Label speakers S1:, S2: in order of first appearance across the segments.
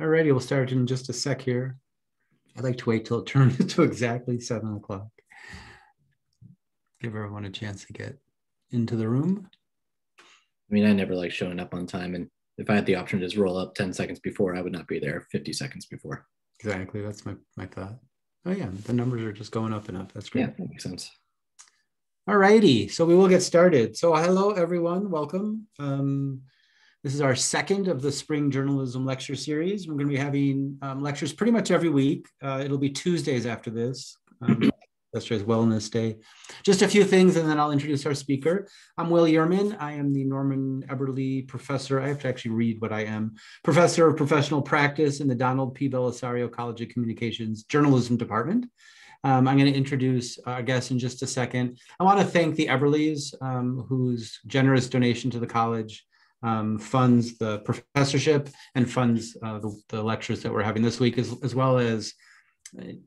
S1: Alrighty, we'll start in just a sec here. I'd like to wait till it turns to exactly seven o'clock. Give everyone a chance to get into the room.
S2: I mean, I never like showing up on time, and if I had the option to just roll up 10 seconds before, I would not be there 50 seconds before.
S1: Exactly. That's my, my thought. Oh, yeah. The numbers are just going up and up. That's great.
S2: Yeah, that makes sense.
S1: All righty. So we will get started. So, hello, everyone. Welcome. Um, this is our second of the spring journalism lecture series. We're going to be having um, lectures pretty much every week. Uh, it'll be Tuesdays after this. Um, yesterday's Wellness Day. Just a few things, and then I'll introduce our speaker. I'm Will Yurman. I am the Norman Eberle Professor. I have to actually read what I am. Professor of Professional Practice in the Donald P. Bellisario College of Communications Journalism Department. Um, I'm going to introduce our guest in just a second. I want to thank the Eberles, um, whose generous donation to the college um, funds the professorship and funds uh, the, the, lectures that we're having this week, as, as well as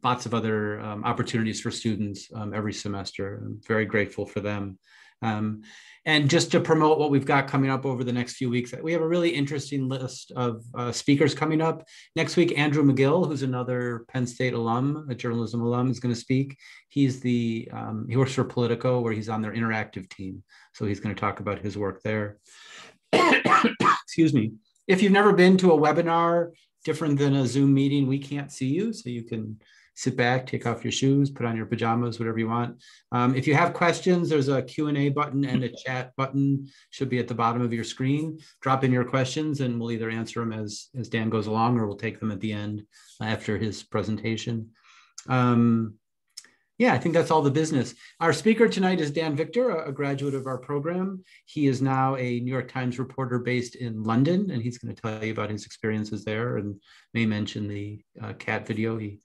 S1: lots of other um, opportunities for students um, every semester. I'm very grateful for them. Um, and just to promote what we've got coming up over the next few weeks, we have a really interesting list of uh, speakers coming up. Next week, Andrew McGill, who's another Penn State alum, a journalism alum, is going to speak. He's the, um, he works for Politico, where he's on their interactive team. So he's going to talk about his work there. Excuse me. If you've never been to a webinar different than a Zoom meeting. We can't see you, so you can sit back, take off your shoes, put on your pajamas, whatever you want. Um, if you have questions, there's a Q&A button and a chat button should be at the bottom of your screen. Drop in your questions and we'll either answer them as, as Dan goes along or we'll take them at the end after his presentation. Um, yeah, I think that's all the business. Our speaker tonight is Dan Victor, a, graduate of our program. He is now a New York Times reporter based in London, and he's going to tell you about his experiences there and may mention the uh, cat video he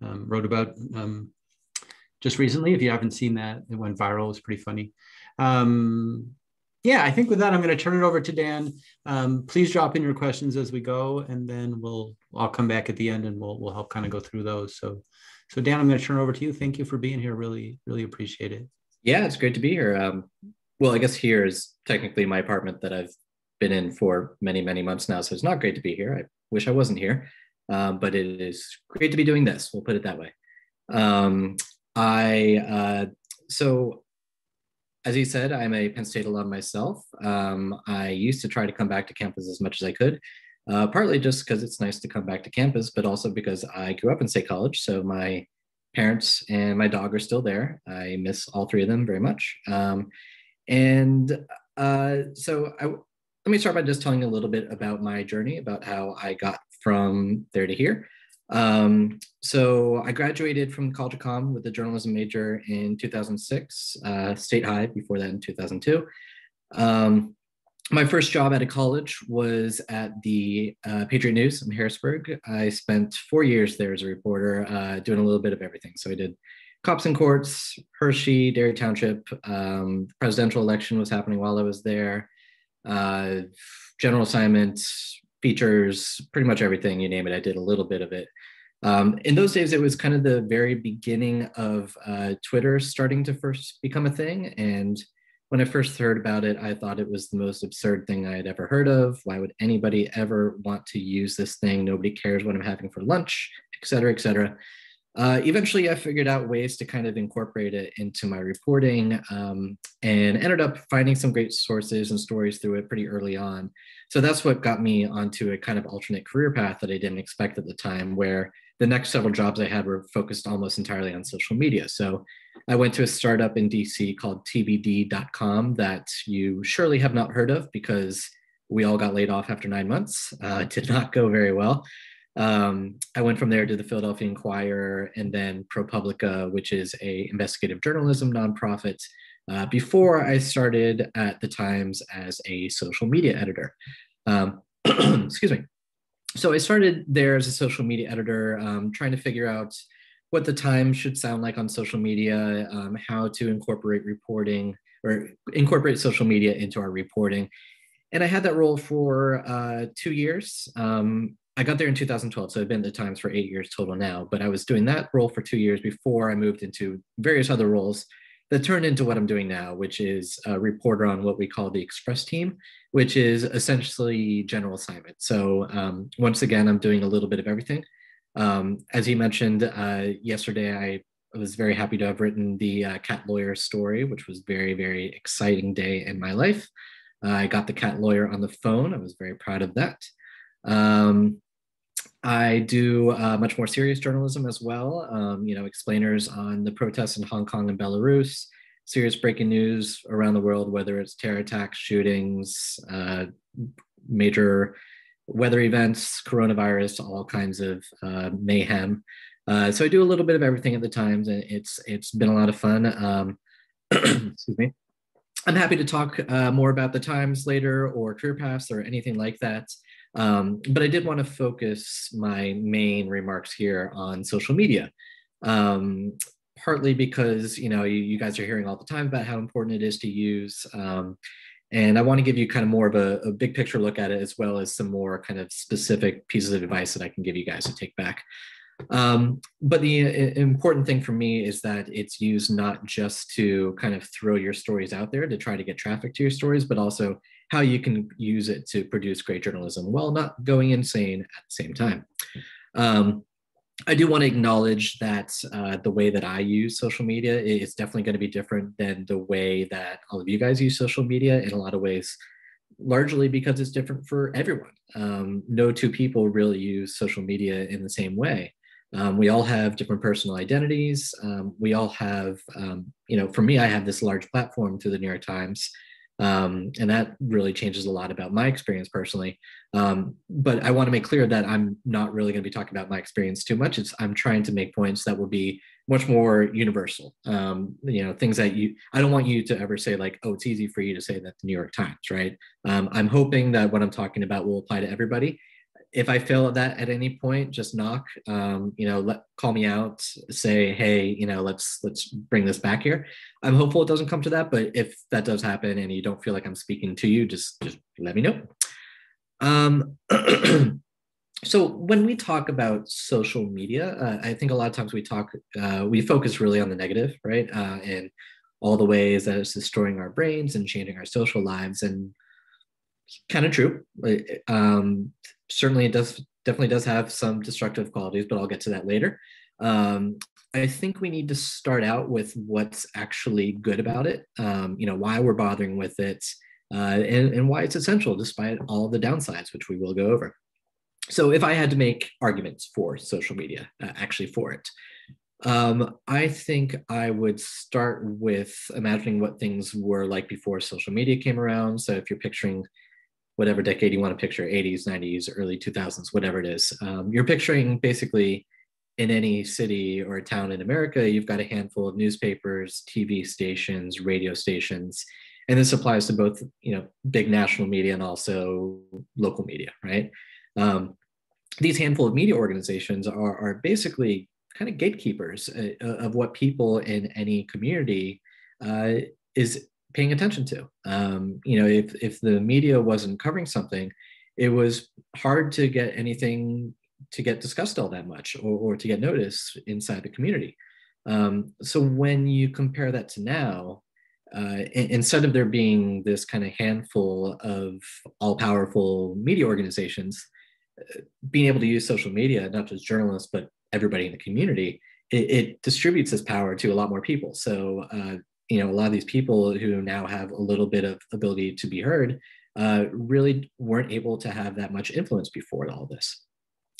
S1: um, wrote about um, just recently. If you haven't seen that, it went viral. It was pretty funny. Um, yeah, I think with that, I'm going to turn it over to Dan. Um, please drop in your questions as we go, and then we'll I'll come back at the end and we'll we'll help kind of go through those. So so Dan, I'm going to turn over to you. Thank you for being here. Really, really appreciate it.
S2: Yeah, it's great to be here. Um, well, I guess here is technically my apartment that I've been in for many, many months now. So it's not great to be here. I wish I wasn't here, um, but it is great to be doing this. We'll put it that way. Um, I uh, so as you said, I'm a Penn State alum myself. Um, I used to try to come back to campus as much as I could uh, partly just because it's nice to come back to campus, but also because I grew up in State College. So my parents and my dog are still there. I miss all three of them very much. Um, and uh, so I, let me start by just telling a little bit about my journey, about how I got from there to here. Um, so I graduated from College of Com with a journalism major in 2006, uh, State High before that in 2002. Um, my first job out of college was at the uh, Patriot News in Harrisburg. I spent four years there as a reporter, uh, doing a little bit of everything. So I did cops and courts, Hershey, Derry Township. Um, presidential election was happening while I was there. Uh, general assignments, features, pretty much everything you name it. I did a little bit of it. Um, in those days, it was kind of the very beginning of uh, Twitter starting to first become a thing, and when I first heard about it, I thought it was the most absurd thing I had ever heard of. Why would anybody ever want to use this thing? Nobody cares what I'm having for lunch, et cetera, et cetera. Uh, eventually, I figured out ways to kind of incorporate it into my reporting um, and ended up finding some great sources and stories through it pretty early on. So that's what got me onto a kind of alternate career path that I didn't expect at the time, where the next several jobs I had were focused almost entirely on social media. So I went to a startup in DC called TBD.com that you surely have not heard of because we all got laid off after nine months. Uh, did not go very well. Um, I went from there to the Philadelphia Inquirer and then ProPublica, which is a investigative journalism nonprofit. Uh, before I started at the Times as a social media editor. Um, excuse me. So I started there as a social media editor, um, trying to figure out what the Times should sound like on social media, um, how to incorporate reporting or incorporate social media into our reporting. And I had that role for uh, two years. Um, I got there in 2012, so I've been at the Times for eight years total now. But I was doing that role for two years before I moved into various other roles that turned into what I'm doing now, which is a reporter on what we call the Express team, which is essentially general assignment. So um, once again, I'm doing a little bit of everything. Um, as you mentioned uh, yesterday, I was very happy to have written the uh, cat lawyer story, which was very, very exciting day in my life. Uh, I got the cat lawyer on the phone. I was very proud of that. Um, I do uh, much more serious journalism as well. Um, you know, explainers on the protests in Hong Kong and Belarus, serious breaking news around the world, whether it's terror attacks, shootings, uh, major weather events, coronavirus, all kinds of uh, mayhem. Uh, so I do a little bit of everything at the Times, and it's it's been a lot of fun. Um, excuse me. I'm happy to talk uh, more about the Times later, or career paths, or anything like that. Um, but I did want to focus my main remarks here on social media. Um, partly because you know you, you, guys are hearing all the time about how important it is to use um, and i want to give you kind of more of a, a, big picture look at it as well as some more kind of specific pieces of advice that i can give you guys to take back um, but the uh, important thing for me is that it's used not just to kind of throw your stories out there to try to get traffic to your stories but also how you can use it to produce great journalism while not going insane at the same time. Um, I do want to acknowledge that uh, the way that I use social media is definitely going to be different than the way that all of you guys use social media in a lot of ways, largely because it's different for everyone. Um, no two people really use social media in the same way. Um, we all have different personal identities. Um, we all have, um, you know, for me, I have this large platform through the New York Times um, and that really changes a lot about my experience personally. Um, but I want to make clear that I'm not really going to be talking about my experience too much. It's I'm trying to make points that will be much more universal. Um, you know, things that you I don't want you to ever say like, oh, it's easy for you to say that the New York Times, right? Um, I'm hoping that what I'm talking about will apply to everybody if I fail at that at any point, just knock. Um, you know, let call me out. Say, hey, you know, let's let's bring this back here. I'm hopeful it doesn't come to that, but if that does happen and you don't feel like I'm speaking to you, just just let me know. Um, so when we talk about social media, uh, I think a lot of times we talk, uh, we focus really on the negative, right? Uh, and all the ways that it's destroying our brains and changing our social lives, and kind of true. Um, certainly, it does definitely does have some destructive qualities, but I'll get to that later. Um, I think we need to start out with what's actually good about it. Um, you know, why we're bothering with it, uh, and, and why it's essential despite all the downsides, which we will go over. So, if I had to make arguments for social media, uh, actually for it, um, I think I would start with imagining what things were like before social media came around. So, if you're picturing whatever decade you want to picture 80s 90s early 2000s whatever it is um, you're picturing basically in any city or town in america you've got a handful of newspapers tv stations radio stations and this applies to both you know big national media and also local media right? Um, these handful of media organizations are, are basically kind of gatekeepers uh, of what people in any community uh, is paying attention to. Um, you know, if if the media wasn't covering something, it was hard to get anything to get discussed all that much or, or to get noticed inside the community. Um, so when you compare that to now, uh, instead of there being this kind of handful of all-powerful media organizations, uh, being able to use social media, not just journalists but everybody in the community, it, it distributes this power to a lot more people. So uh, you know a lot of these people who now have a little bit of ability to be heard uh, really weren't able to have that much influence before all this.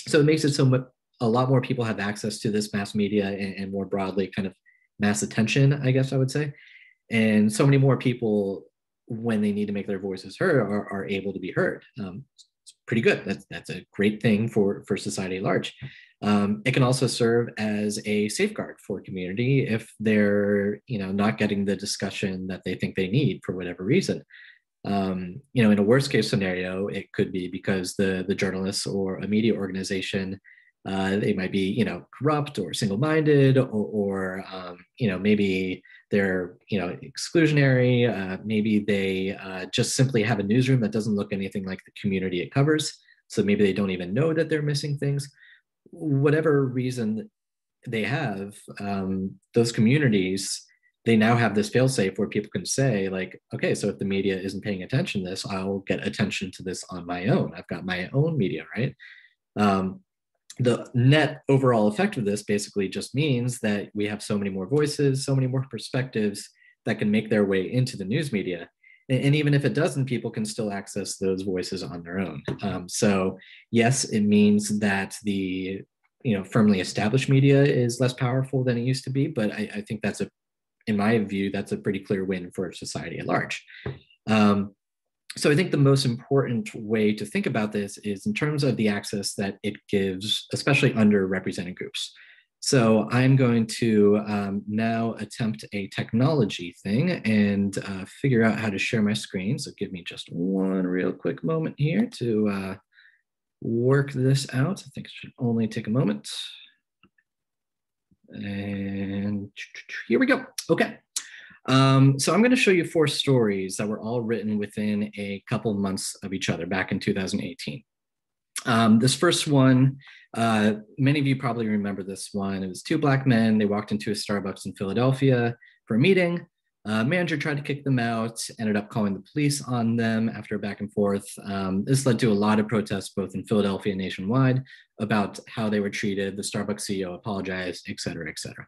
S2: So it makes it so much a lot more people have access to this mass media and, and more broadly kind of mass attention i guess i would say. And so many more people when they need to make their voices heard are, are able to be heard. Um, it's pretty good that's, that's a great thing for for society at large um, it can also serve as a safeguard for community if they're, you know, not getting the discussion that they think they need for whatever reason. Um, you know, in a worst case scenario, it could be because the the journalists or a media organization uh, they might be, you know, corrupt or single-minded, or, or um, you know, maybe they're, you know, exclusionary. Uh, maybe they uh, just simply have a newsroom that doesn't look anything like the community it covers. So maybe they don't even know that they're missing things whatever reason they have, um, those communities they now have this failsafe where people can say like okay so if the media isn't paying attention to this i'll get attention to this on my own i've got my own media right um, the net overall effect of this basically just means that we have so many more voices so many more perspectives that can make their way into the news media and, even if it doesn't people can still access those voices on their own um, so yes it means that the you know firmly established media is less powerful than it used to be but I, I think that's a in my view, that's a pretty clear win for society at large. Um, so I think the most important way to think about this is in terms of the access that it gives, especially underrepresented groups. So I'm going to um, now attempt a technology thing and uh, figure out how to share my screen. So give me just one real quick moment here to uh, work this out. I think it should only take a moment. And here we go. Okay. Um, so I'm going to show you four stories that were all written within a couple months of each other back in 2018. Um, this first one, uh, many of you probably remember this one. It was two black men. They walked into a Starbucks in Philadelphia for a meeting. Uh, manager tried to kick them out, ended up calling the police on them after back and forth. Um, this led to a lot of protests, both in Philadelphia and nationwide, about how they were treated. The Starbucks CEO apologized, et cetera, et cetera.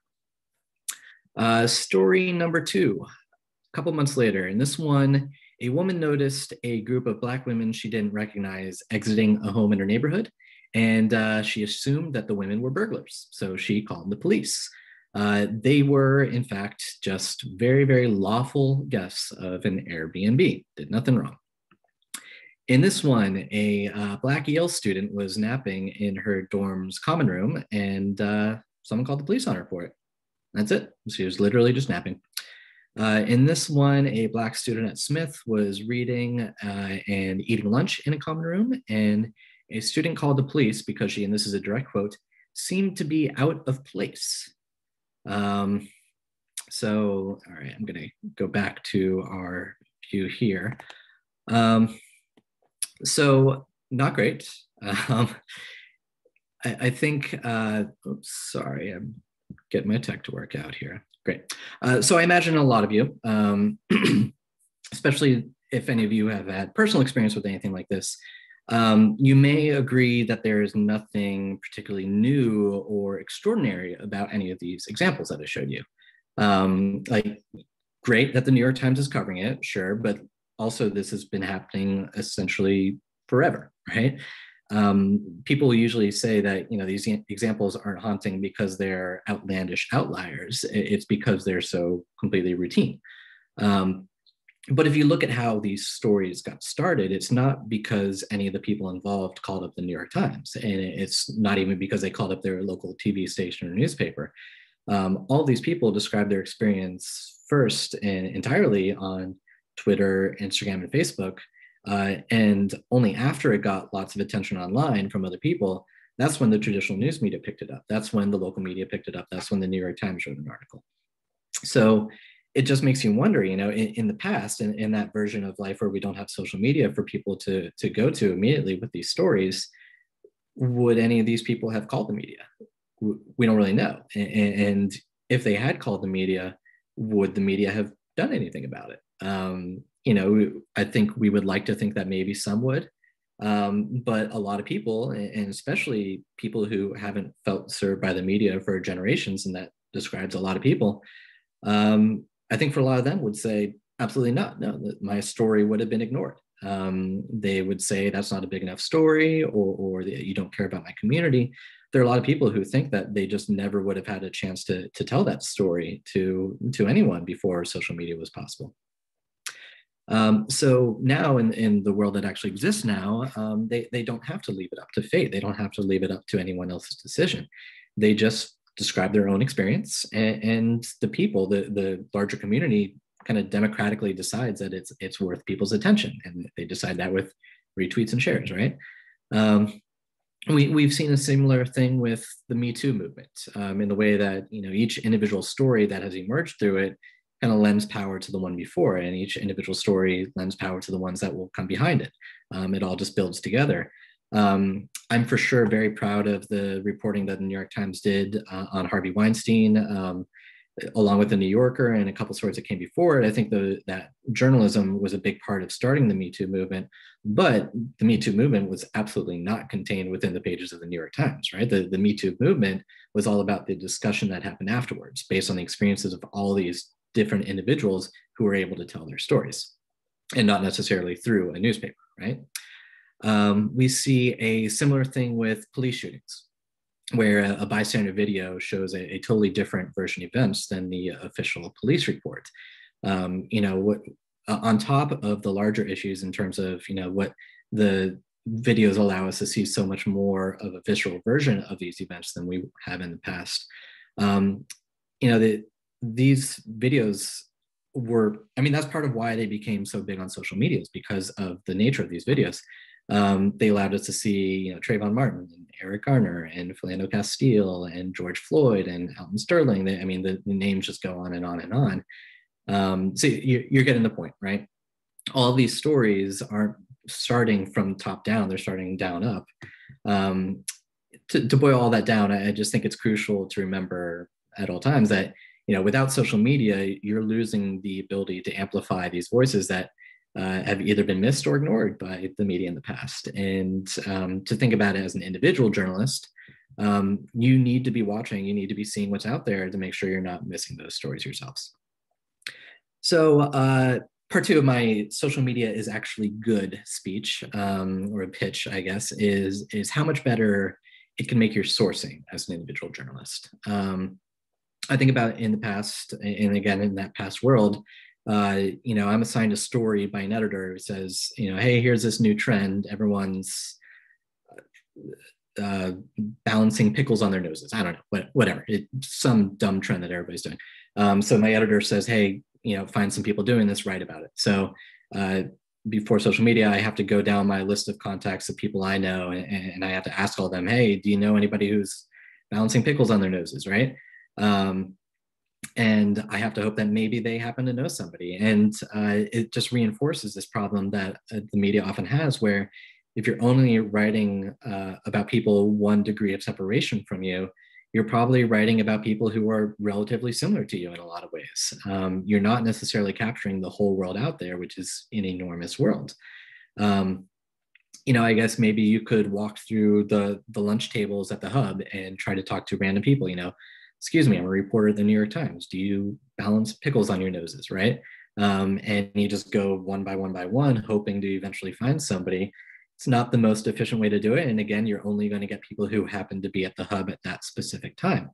S2: Uh, story number two, a couple months later, in this one, a woman noticed a group of Black women she didn't recognize exiting a home in her neighborhood, and uh, she assumed that the women were burglars. So she called the police. Uh, they were, in fact, just very, very lawful guests of an Airbnb, did nothing wrong. In this one, a uh, Black Yale student was napping in her dorm's common room, and uh, someone called the police on her for it. That's it. She was literally just napping. Uh, in this one, a Black student at Smith was reading uh, and eating lunch in a common room, and a student called the police because she, and this is a direct quote, seemed to be out of place. Um, so, all right, I'm going to go back to our view here. Um, so, not great. Um, I, I, think, uh, oops, sorry, I'm getting my tech to work out here. Great. Uh, so, I imagine a lot of you, um, especially if any of you have had personal experience with anything like this, um, you may agree that there is nothing particularly new or extraordinary about any of these examples that I showed you. Um, like, great that the New York Times is covering it, sure, but also this has been happening essentially forever, right? Um, people usually say that you know these examples aren't haunting because they're outlandish outliers. It's because they're so completely routine. Um, but if you look at how these stories got started, it's not because any of the people involved called up the New York Times, and it's not even because they called up their local TV station or newspaper. Um, all these people describe their experience first and entirely on Twitter, Instagram, and Facebook. Uh, and only after it got lots of attention online from other people, that's when the traditional news media picked it up. That's when the local media picked it up. That's when the New York Times wrote an article. So it just makes you wonder, you know, in, in the past, in, in that version of life where we don't have social media for people to, to go to immediately with these stories, would any of these people have called the media? We don't really know. And, if they had called the media, would the media have done anything about it? Um, you know, I think we would like to think that maybe some would, um, but a lot of people, and especially people who haven't felt served by the media for generations, and that describes a lot of people, um, I think for a lot of them would say, absolutely not. No, my story would have been ignored. Um, they would say that's not a big enough story or, or you don't care about my community. There are a lot of people who think that they just never would have had a chance to, to tell that story to, to anyone before social media was possible. Um, so now in, in the world that actually exists now, um, they, they don't have to leave it up to fate. They don't have to leave it up to anyone else's decision. They just describe their own experience and, and the people the, the larger community kind of democratically decides that it's it's worth people's attention and they decide that with retweets and shares right um, we, we've seen a similar thing with the me too movement um, in the way that you know each individual story that has emerged through it kind of lends power to the one before and each individual story lends power to the ones that will come behind it um, it all just builds together um, I'm for sure very proud of the reporting that the New York Times did uh, on Harvey Weinstein. Um, along with the New Yorker and a couple stories that came before it, I think the, that journalism was a big part of starting the Me Too movement. But the Me Too movement was absolutely not contained within the pages of the New York Times, right? The, the Me Too movement was all about the discussion that happened afterwards, based on the experiences of all these different individuals who are able to tell their stories, and not necessarily through a newspaper, right? Um, we see a similar thing with police shootings where a, a bystander video shows a, a, totally different version of events than the official police report. Um, you know, what uh, on top of the larger issues in terms of you know what the videos allow us to see so much more of a visceral version of these events than we have in the past. Um, you know, the, these videos were, I mean, that's part of why they became so big on social media is because of the nature of these videos um, they allowed us to see, you know, Trayvon Martin and Eric Garner and Philando Castile and George Floyd and Alton Sterling. They, I mean, the, the, names just go on and on and on. Um, so you, you're getting the point, right? All these stories aren't starting from top down; they're starting down up. Um, to, to boil all that down, I, I just think it's crucial to remember at all times that you know, without social media, you're losing the ability to amplify these voices that uh, have either been missed or ignored by the media in the past. And um, to think about it as an individual journalist, um, you need to be watching, you need to be seeing what's out there to make sure you're not missing those stories yourselves. So, uh, part two of my social media is actually good speech um, or a pitch, I guess, is, is how much better it can make your sourcing as an individual journalist. Um, I think about in the past, and again, in that past world, uh, you know, I'm assigned a story by an editor who says, you know, hey, here's this new trend. Everyone's uh, balancing pickles on their noses. I don't know, but whatever. It's some dumb trend that everybody's doing. Um, so my editor says, hey, you know, find some people doing this, write about it. So uh, before social media, I have to go down my list of contacts of people I know, and, and I have to ask all them, hey, do you know anybody who's balancing pickles on their noses, right? Um, and I have to hope that maybe they happen to know somebody. And uh, it just reinforces this problem that uh, the media often has, where if you're only writing uh, about people one degree of separation from you, you're probably writing about people who are relatively similar to you in a lot of ways. Um, you're not necessarily capturing the whole world out there, which is an enormous world. Um, you know, I guess maybe you could walk through the the lunch tables at the hub and try to talk to random people. You know, excuse me, I'm a reporter at the New York Times. Do you balance pickles on your noses, right? Um, and you just go one by one by one, hoping to eventually find somebody. It's not the most efficient way to do it. And again, you're only going to get people who happen to be at the hub at that specific time.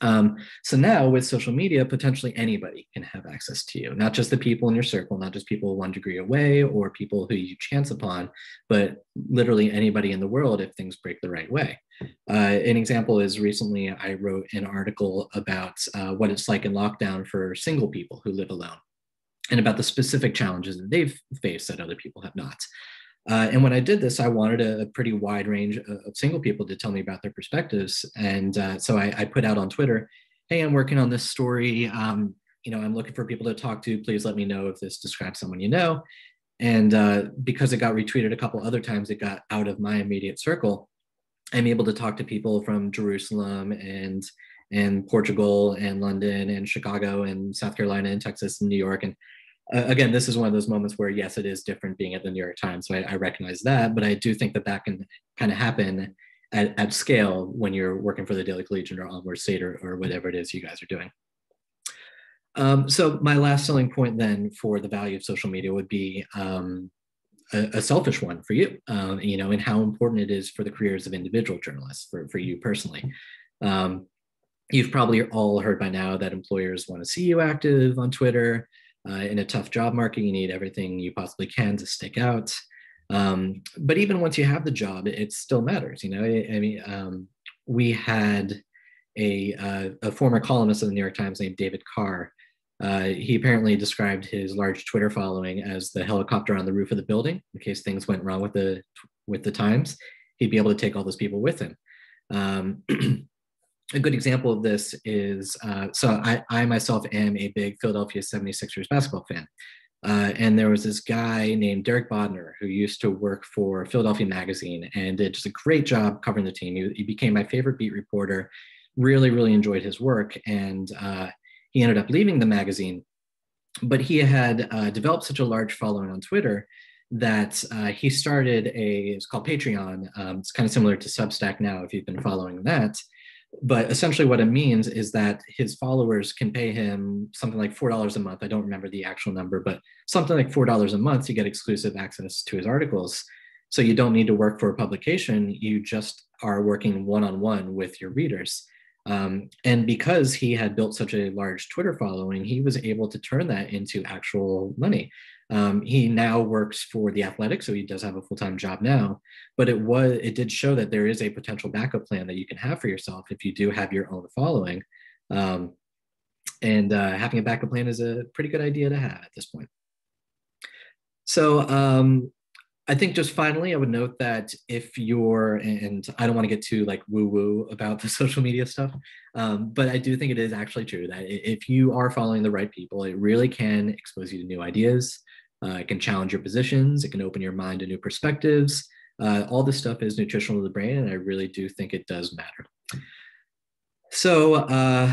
S2: Um, so now with social media, potentially anybody can have access to you, not just the people in your circle, not just people one degree away or people who you chance upon, but literally anybody in the world if things break the right way. Uh, an example is recently I wrote an article about uh, what it's like in lockdown for single people who live alone and about the specific challenges that they've faced that other people have not. Uh, and when I did this, I wanted a, a, pretty wide range of, of, single people to tell me about their perspectives. And uh, so I, I, put out on Twitter, "Hey, I'm working on this story. Um, you know, I'm looking for people to talk to. Please let me know if this describes someone you know." And uh, because it got retweeted a couple other times, it got out of my immediate circle. I'm able to talk to people from Jerusalem and and Portugal and London and Chicago and South Carolina and Texas and New York and uh, again, this is one of those moments where yes, it is different being at the New York Times. So I, I recognize that, but I do think that that can kind of happen at, at scale when you're working for the Daily Collegian or Onward State or, or whatever it is you guys are doing. Um, so my last selling point then for the value of social media would be um, a, a, selfish one for you, um, you know, and how important it is for the careers of individual journalists, for, for you personally. Um, you've probably all heard by now that employers want to see you active on Twitter. Uh, in a tough job market, you need everything you possibly can to stick out. Um, but even once you have the job, it, it still matters. You know, I, I mean, um, we had a, uh, a, former columnist of the New York Times named David Carr. Uh, he apparently described his large Twitter following as the helicopter on the roof of the building in case things went wrong with the with the Times. He'd be able to take all those people with him. Um, a good example of this is uh, so I, I, myself am a big Philadelphia 76ers basketball fan. Uh, and there was this guy named Derek Bodner who used to work for Philadelphia Magazine and did just a great job covering the team. He, he became my favorite beat reporter, really, really enjoyed his work. And uh, he ended up leaving the magazine. But he had uh, developed such a large following on Twitter that uh, he started a, it's called Patreon. Um, it's kind of similar to Substack now, if you've been following that. But essentially, what it means is that his followers can pay him something like $4 a month. I don't remember the actual number, but something like $4 a month to get exclusive access to his articles. So you don't need to work for a publication, you just are working one on one with your readers. Um, and because he had built such a large Twitter following, he was able to turn that into actual money. Um, he now works for the Athletic, so he does have a full-time job now. But it was it did show that there is a potential backup plan that you can have for yourself if you do have your own following. Um, and uh, having a backup plan is a pretty good idea to have at this point. So um, I think just finally, I would note that if you're, and I don't want to get too like woo woo about the social media stuff, um, but I do think it is actually true that if you are following the right people, it really can expose you to new ideas. Uh, it can challenge your positions. It can open your mind to new perspectives. Uh, all this stuff is nutritional to the brain, and I really do think it does matter. So, uh,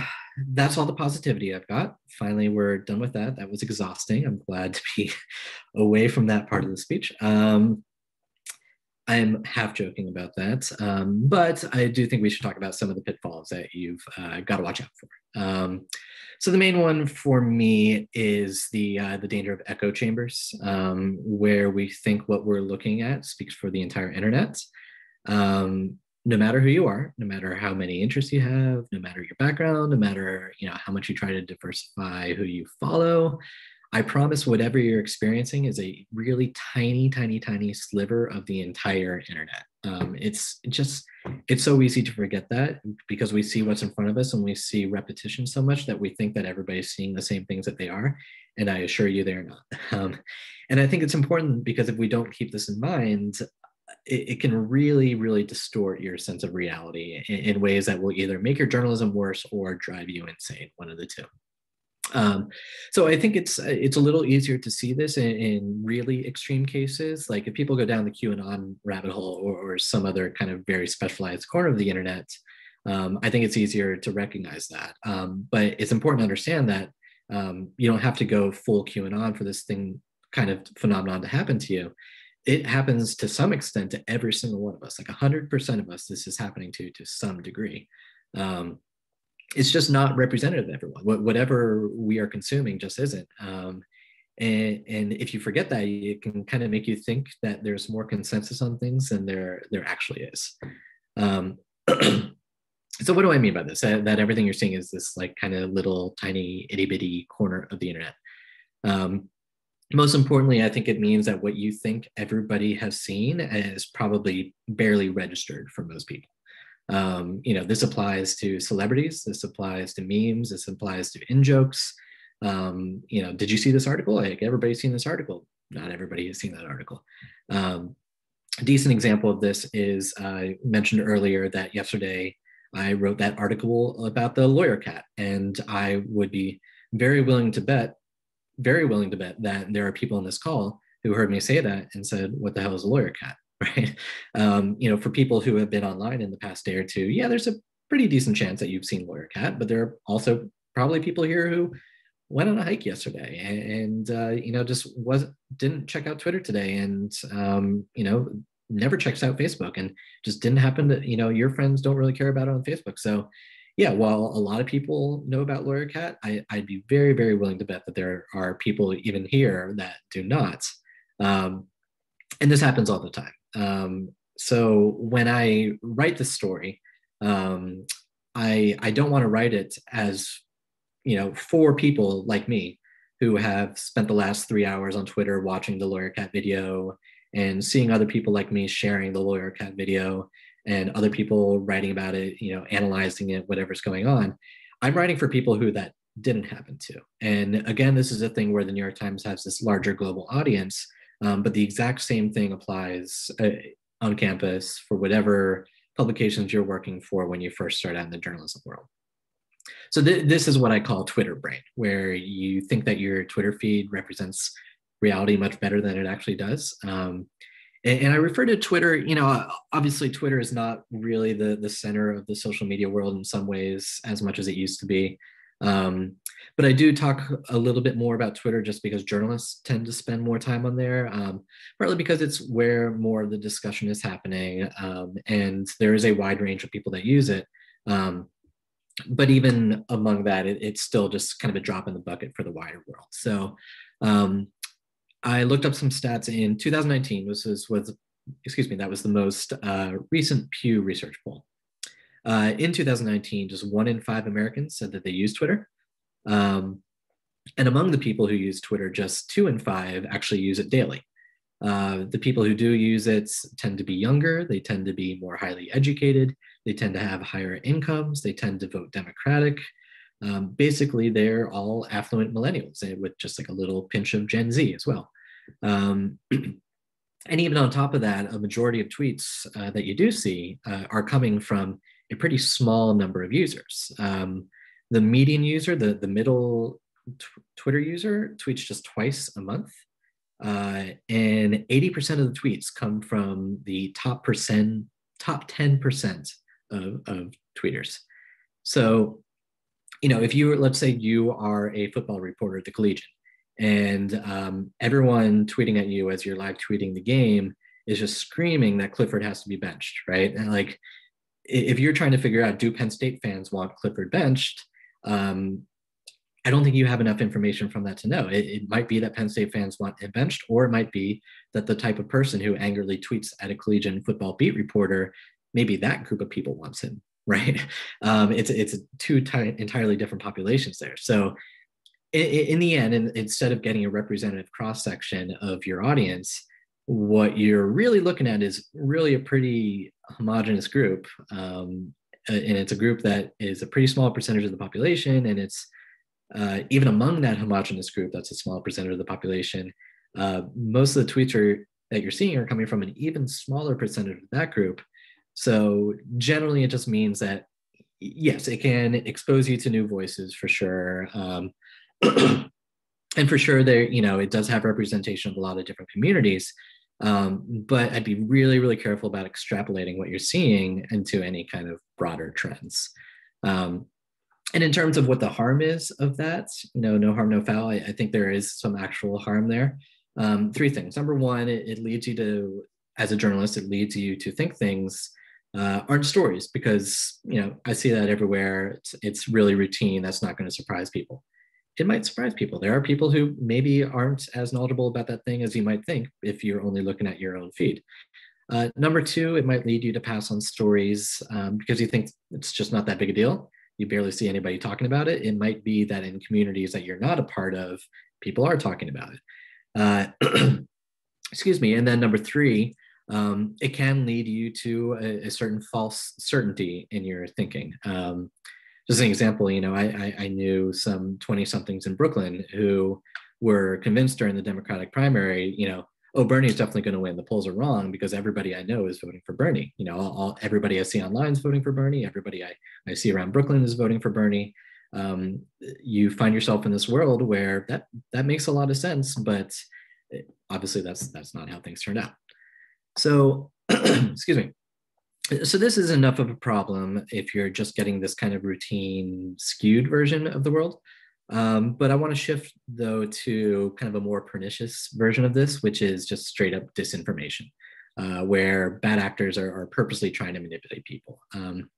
S2: that's all the positivity I've got. Finally, we're done with that. That was exhausting. I'm glad to be away from that part of the speech. Um, I'm half joking about that, um, but I do think we should talk about some of the pitfalls that you've uh, got to watch out for. Um, so the main one for me is the uh, the danger of echo chambers, um, where we think what we're looking at speaks for the entire internet. Um, no matter who you are, no matter how many interests you have, no matter your background, no matter you know how much you try to diversify who you follow, I promise whatever you're experiencing is a really tiny, tiny, tiny sliver of the entire internet. Um, it's just it's so easy to forget that because we see what's in front of us and we see repetition so much that we think that everybody's seeing the same things that they are, and I assure you they're not. Um, and I think it's important because if we don't keep this in mind, it, it, can really, really distort your sense of reality in, in, ways that will either make your journalism worse or drive you insane, one of the two. Um, so I think it's it's a little easier to see this in, in, really extreme cases, like if people go down the QAnon rabbit hole or, or some other kind of very specialized corner of the internet. Um, I think it's easier to recognize that, um, but it's important to understand that um, you don't have to go full QAnon for this thing kind of phenomenon to happen to you. It happens to some extent to every single one of us. Like 100% of us this is happening to to some degree. Um, it's just not representative of everyone. Whatever we are consuming just isn't. Um, and and if you forget that it can kind of make you think that there's more consensus on things than there there actually is. Um, so what do i mean by this? That, that, everything you're seeing is this like kind of little tiny itty bitty corner of the internet. Um, most importantly, I think it means that what you think everybody has seen is probably barely registered for most people. Um, you know, this applies to celebrities, this applies to memes, this applies to in jokes. Um, you know, did you see this article? Like everybody's seen this article. Not everybody has seen that article. Um, a decent example of this is I mentioned earlier that yesterday I wrote that article about the lawyer cat, and I would be very willing to bet very willing to bet that there are people in this call who heard me say that and said, "What the hell is a lawyer cat?" Right? Um, you know, for people who have been online in the past day or two, yeah, there's a pretty decent chance that you've seen lawyer cat, but there are also probably people here who went on a hike yesterday and, uh, you know just was didn't check out Twitter today and um, you know never checks out Facebook and just didn't happen to you know your friends don't really care about it on Facebook. So yeah, while a lot of people know about Lawyer Cat, I, would be very, very willing to bet that there are people even here that do not. Um, and this happens all the time. Um, so when I write the story, um, I, I don't want to write it as, you know, for people like me who have spent the last three hours on Twitter watching the Lawyer Cat video and seeing other people like me sharing the Lawyer Cat video and other people writing about it, you know, analyzing it, whatever's going on. I'm writing for people who that didn't happen to. And again, this is a thing where the New York Times has this larger global audience, um, but the exact same thing applies uh, on campus for whatever publications you're working for when you first start out in the journalism world. So th- this is what I call Twitter brain, where you think that your Twitter feed represents reality much better than it actually does. Um, and, I refer to Twitter, you know, obviously Twitter is not really the, the center of the social media world in some ways as much as it used to be. Um, but I do talk a little bit more about Twitter just because journalists tend to spend more time on there, um, partly because it's where more of the discussion is happening. Um, and there is a wide range of people that use it. Um, but even among that, it, it's still just kind of a drop in the bucket for the wider world. So um, I looked up some stats in 2019. This was, was excuse me, that was the most uh, recent Pew Research poll. Uh, in 2019, just one in five Americans said that they use Twitter. Um, and among the people who use Twitter, just two in five actually use it daily. Uh, the people who do use it tend to be younger, they tend to be more highly educated, they tend to have higher incomes, they tend to vote Democratic. Um, basically, they're all affluent millennials eh, with just like a little pinch of Gen Z as well. Um, and even on top of that, a majority of tweets uh, that you do see uh, are coming from a pretty small number of users. Um, the median user, the, the middle Twitter user, tweets just twice a month. Uh, and 80% of the tweets come from the top percent, top 10% of, of tweeters. So, you know, if you, let's say you are a football reporter at the Collegian and um, everyone tweeting at you as you're live tweeting the game is just screaming that Clifford has to be benched, right? And like, if you're trying to figure out do Penn State fans want Clifford benched, um, I don't think you have enough information from that to know. It, it, might be that Penn State fans want him benched, or it might be that the type of person who angrily tweets at a collegian football beat reporter, maybe that group of people wants him, right? Um, it's it's two ty- entirely different populations there. So in, in the end, in, instead of getting a representative cross section of your audience, what you're really looking at is really a pretty homogenous group. Um, and it's a group that is a pretty small percentage of the population. And it's uh, even among that homogenous group, that's a small percentage of the population. Uh, most of the tweets are, that you're seeing are coming from an even smaller percentage of that group. So generally, it just means that yes, it can expose you to new voices for sure. Um, and for sure, there, you know, it does have representation of a lot of different communities. Um, but I'd be really, really careful about extrapolating what you're seeing into any kind of broader trends. Um, and in terms of what the harm is of that, you know, no harm, no foul, I, I think there is some actual harm there. Um, three things. Number one, it, it, leads you to, as a journalist, it leads you to think things uh, aren't stories because, you know, I see that everywhere. It's, it's really routine. That's not going to surprise people it might surprise people. There are people who maybe aren't as knowledgeable about that thing as you might think if you're only looking at your own feed. Uh, number two, it might lead you to pass on stories um, because you think it's just not that big a deal. You barely see anybody talking about it. It might be that in communities that you're not a part of, people are talking about it. Uh, excuse me. And then number three, um, it can lead you to a, a, certain false certainty in your thinking. Um, just an example, you know, I, I, I knew some 20 somethings in Brooklyn who were convinced during the Democratic primary, you know, oh, Bernie's definitely going to win. The polls are wrong because everybody I know is voting for Bernie. You know, all, all, everybody I see online is voting for Bernie. Everybody I, I see around Brooklyn is voting for Bernie. Um, you find yourself in this world where that that makes a lot of sense, but obviously that's that's not how things turned out. So, excuse me so this is enough of a problem if you're just getting this kind of routine skewed version of the world. Um, but I want to shift though to kind of a more pernicious version of this, which is just straight up disinformation, uh, where bad actors are, are, purposely trying to manipulate people. Um,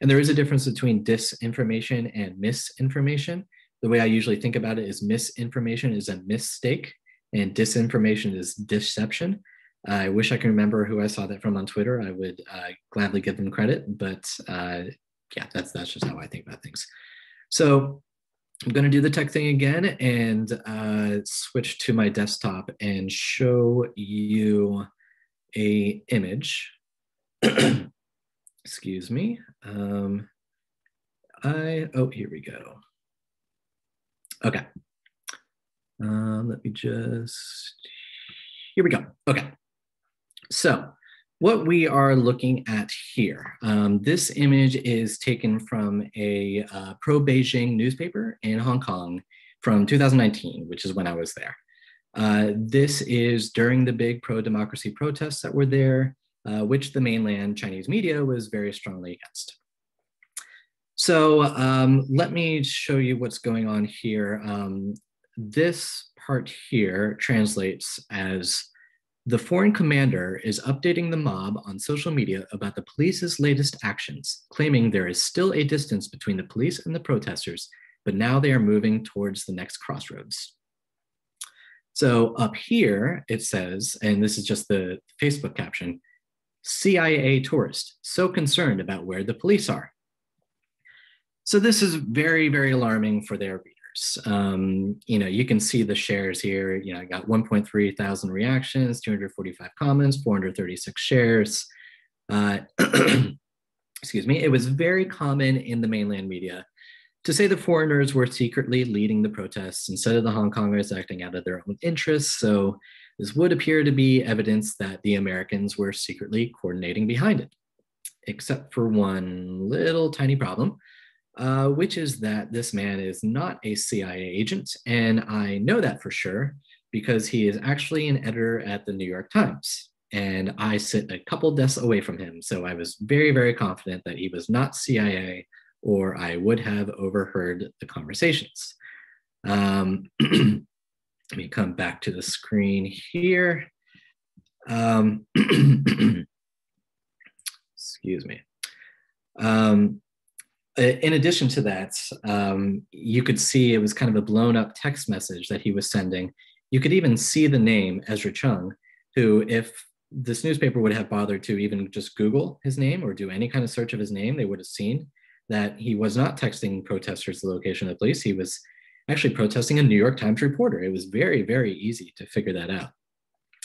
S2: and there is a difference between disinformation and misinformation. The way I usually think about it is misinformation is a mistake and disinformation is deception. I wish I could remember who I saw that from on Twitter. I would uh, gladly give them credit, but uh, yeah, that's that's just how I think about things. So I'm going to do the tech thing again and uh, switch to my desktop and show you a image. Excuse me. Um, I oh here we go. Okay. Um, let me just. Here we go. Okay. So what we are looking at here, um, this image is taken from a uh, pro-Beijing newspaper in Hong Kong from 2019, which is when I was there. Uh, this is during the big pro-democracy protests that were there, uh, which the mainland Chinese media was very strongly against. So um, let me show you what's going on here. Um, this part here translates as the foreign commander is updating the mob on social media about the police's latest actions, claiming there is still a distance between the police and the protesters, but now they are moving towards the next crossroads. So up here, it says, and this is just the Facebook caption, CIA tourist, so concerned about where the police are. So this is very, very alarming for their readers. Um, you know, you can see the shares here. You know, I got 1.3 thousand reactions, 245 comments, 436 shares. Uh, excuse me. It was very common in the mainland media to say the foreigners were secretly leading the protests instead of the Hong Kongers acting out of their own interests. So this would appear to be evidence that the Americans were secretly coordinating behind it, except for one little tiny problem uh, which is that this man is not a CIA agent. And I know that for sure because he is actually an editor at the New York Times. And I sit a couple desks away from him. So I was very, very confident that he was not CIA or I would have overheard the conversations. Um, let me come back to the screen here. Um, excuse me. Um, in addition to that, um, you could see it was kind of a blown up text message that he was sending. You could even see the name Ezra Chung, who, if this newspaper would have bothered to even just Google his name or do any kind of search of his name, they would have seen that he was not texting protesters the location of the police. He was actually protesting a New York Times reporter. It was very, very easy to figure that out.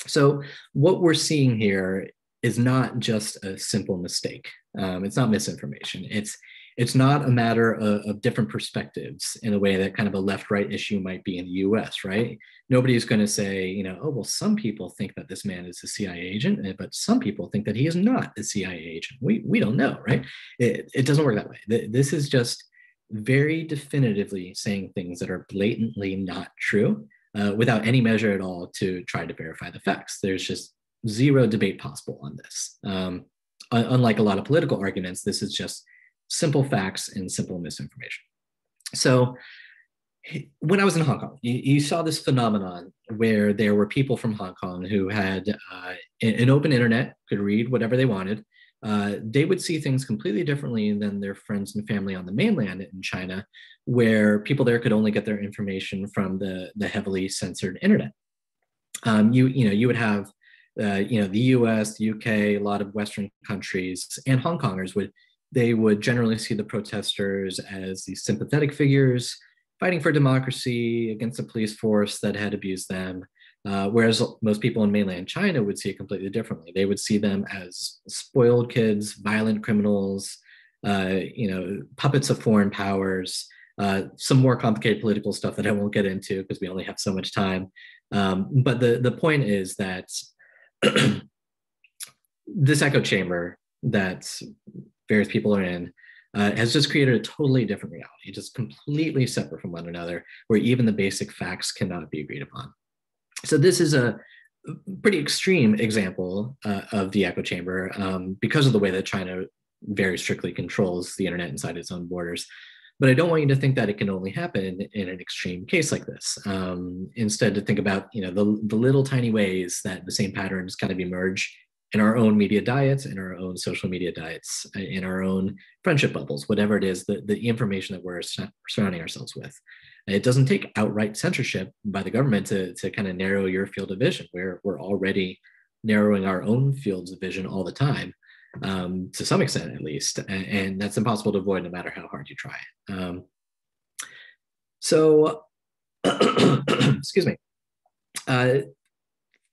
S2: So, what we're seeing here is not just a simple mistake. Um, it's not misinformation. It's it's not a matter of, of, different perspectives in a way that kind of a left-right issue might be in the US, right? Nobody's going to say, you know, oh, well, some people think that this man is a CIA agent, eh, but some people think that he is not a CIA agent. We, we don't know, right? It, it doesn't work that way. This is just very definitively saying things that are blatantly not true uh, without any measure at all to try to verify the facts. There's just zero debate possible on this. Um, unlike a lot of political arguments, this is just simple facts and simple misinformation. So when I was in Hong Kong, you, you, saw this phenomenon where there were people from Hong Kong who had uh, an open internet, could read whatever they wanted. Uh, they would see things completely differently than their friends and family on the mainland in China, where people there could only get their information from the, the heavily censored internet. Um, you, you know, you would have, uh, you know, the U.S., the U.K., a lot of Western countries, and Hong Kongers would they would generally see the protesters as these sympathetic figures fighting for democracy against a police force that had abused them. Uh, whereas most people in mainland China would see it completely differently. They would see them as spoiled kids, violent criminals, uh, you know, puppets of foreign powers. Uh, some more complicated political stuff that I won't get into because we only have so much time. Um, but the the point is that this echo chamber that various people are in uh, has just created a totally different reality, just completely separate from one another, where even the basic facts cannot be agreed upon. So this is a pretty extreme example uh, of the echo chamber um, because of the way that China very strictly controls the internet inside its own borders. But I don't want you to think that it can only happen in an extreme case like this. Um, instead, to think about you know the, the little tiny ways that the same patterns kind of emerge in our own media diets, in our own social media diets, in our own friendship bubbles, whatever it is, the, the information that we're surrounding ourselves with. It doesn't take outright censorship by the government to, to kind of narrow your field of vision, where we're already narrowing our own fields of vision all the time, um, to some extent at least. And, and, that's impossible to avoid no matter how hard you try. Um, so, excuse me. Uh,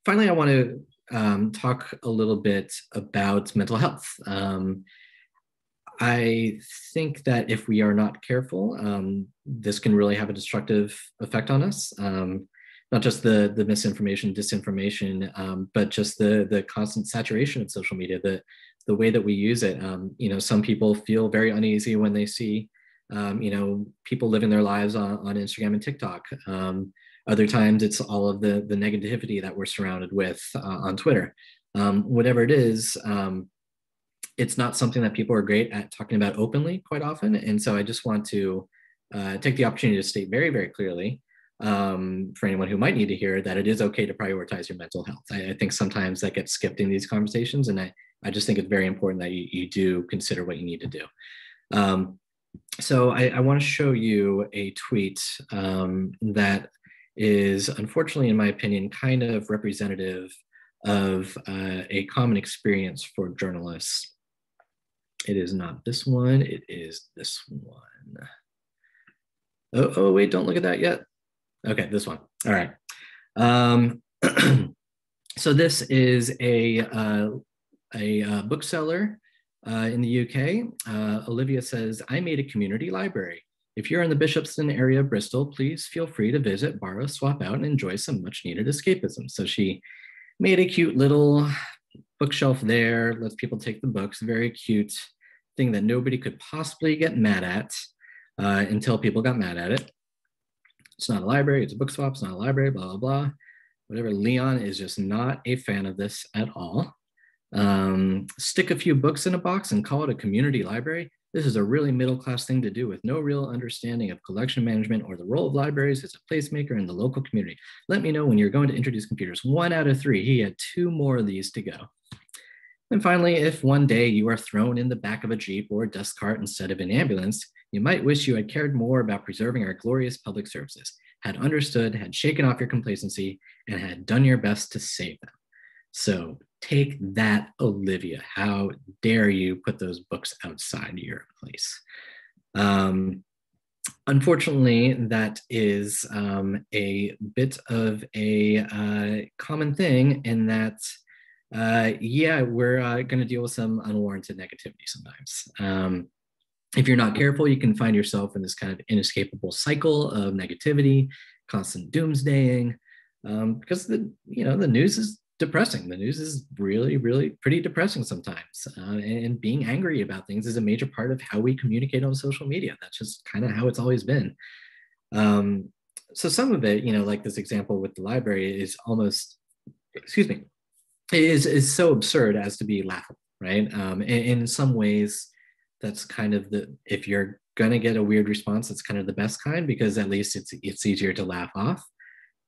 S2: finally, I want to um, talk a little bit about mental health. Um, I think that if we are not careful, um, this can really have a destructive effect on us. Um, not just the the misinformation, disinformation, um, but just the the constant saturation of social media. The the way that we use it. Um, you know, some people feel very uneasy when they see, you know, people living their lives on, on Instagram and TikTok. Other times it's all of the, the negativity that we're surrounded with uh, on Twitter. Um, whatever it is, um, it's not something that people are great at talking about openly quite often. And so I just want to uh, take the opportunity to state very, very clearly um, for anyone who might need to hear that it is okay to prioritize your mental health. I, I, think sometimes that gets skipped in these conversations. And I, I just think it's very important that you, you do consider what you need to do. Um, so I, I want to show you a tweet um, that is unfortunately, in my opinion, kind of representative of uh, a common experience for journalists. It is not this one, it is this one. Oh, oh wait, don't look at that yet. Okay, this one. All right. Um, so this is a, uh, a uh, bookseller uh, in the UK. Uh, Olivia says, I made a community library. If you're in the Bishopston area of Bristol, please feel free to visit, borrow, swap out, and enjoy some much needed escapism. So she made a cute little bookshelf there, lets people take the books, very cute thing that nobody could possibly get mad at uh, until people got mad at it. It's not a library, it's a book swap, it's not a library, blah, blah, blah. Whatever. Leon is just not a fan of this at all. Um, stick a few books in a box and call it a community library. This is a really middle class thing to do with no real understanding of collection management or the role of libraries as a placemaker in the local community. Let me know when you're going to introduce computers. One out of three. He had two more of these to go. And finally, if one day you are thrown in the back of a Jeep or a dust cart instead of an ambulance, you might wish you had cared more about preserving our glorious public services, had understood, had shaken off your complacency, and had done your best to save them. So take that, Olivia. How dare you put those books outside your place? Um, unfortunately, that is um, a bit of a uh, common thing in that, uh, yeah, we're uh, going to deal with some unwarranted negativity sometimes. Um, if you're not careful, you can find yourself in this kind of inescapable cycle of negativity, constant doomsdaying, um, because the you know the news is depressing. The news is really, really pretty depressing sometimes. Uh, and being angry about things is a major part of how we communicate on social media. That's just kind of how it's always been. Um, so some of it, you know, like this example with the library is almost, excuse me, is, is so absurd as to be laughable, right? Um, in, in some ways, that's kind of the, if you're going to get a weird response, it's kind of the best kind because at least it's, it's easier to laugh off.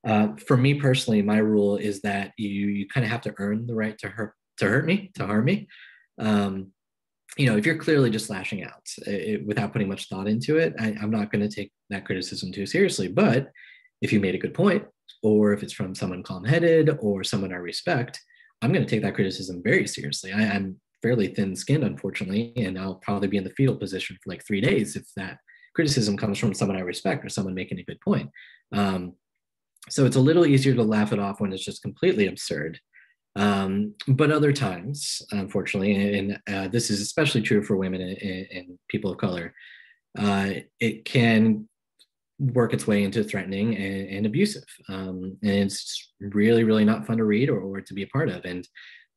S2: Uh, for me personally, my rule is that you you kind of have to earn the right to hurt to hurt me, to harm me. Um, you know, if you're clearly just lashing out it, without putting much thought into it, I, I'm not going to take that criticism too seriously. But if you made a good point, or if it's from someone calm-headed or someone I respect, I'm going to take that criticism very seriously. I, am fairly thin-skinned, unfortunately, and I'll probably be in the fetal position for like three days if that criticism comes from someone I respect or someone making a good point. Um, so it's a little easier to laugh it off when it's just completely absurd. Um, but other times, unfortunately, and uh, this is especially true for women and, and people of color, uh, it can work its way into threatening and, and abusive. Um, and it's really, really not fun to read or, or to be a part of. And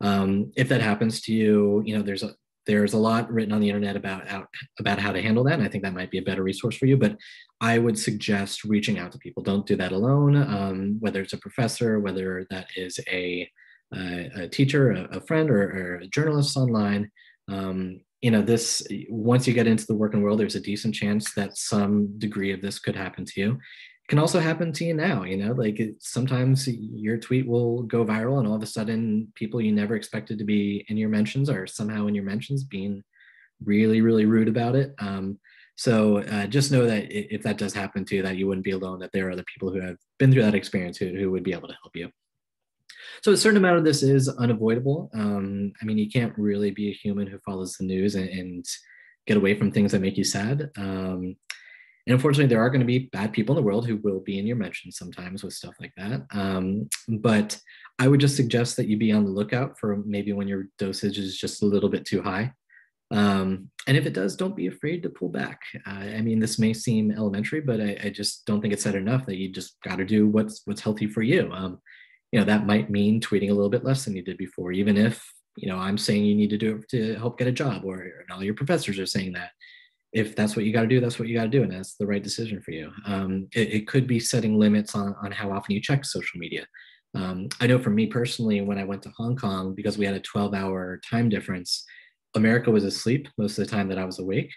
S2: um, if that happens to you, you know, there's a there's a lot written on the internet about out, about how to handle that and i think that might be a better resource for you but i would suggest reaching out to people. Don't do that alone um, whether it's a professor whether that is a, a, a teacher a, a friend or, or, a journalist online um, you know this once you get into the working world there's a decent chance that some degree of this could happen to you can also happen to you now you know like it, sometimes your tweet will go viral and all of a sudden people you never expected to be in your mentions are somehow in your mentions being really really rude about it. Um, so uh, just know that if that does happen to you that you wouldn't be alone that there are other people who have been through that experience who, who would be able to help you. So a certain amount of this is unavoidable. Um, i mean you can't really be a human who follows the news and, and get away from things that make you sad. Um, and unfortunately, there are going to be bad people in the world who will be in your mentions sometimes with stuff like that. Um, but I would just suggest that you be on the lookout for maybe when your dosage is just a little bit too high. Um, and if it does, don't be afraid to pull back. Uh, I mean, this may seem elementary, but I, I, just don't think it's said enough that you just got to do what's what's healthy for you. Um, you know, that might mean tweeting a little bit less than you did before, even if you know I'm saying you need to do it to help get a job, or, or all your professors are saying that if that's what you got to do, that's what you got to do, and that's the right decision for you. Um, it, it, could be setting limits on, on how often you check social media. Um, I know for me personally, when I went to Hong Kong, because we had a 12 hour time difference, America was asleep most of the time that I was awake.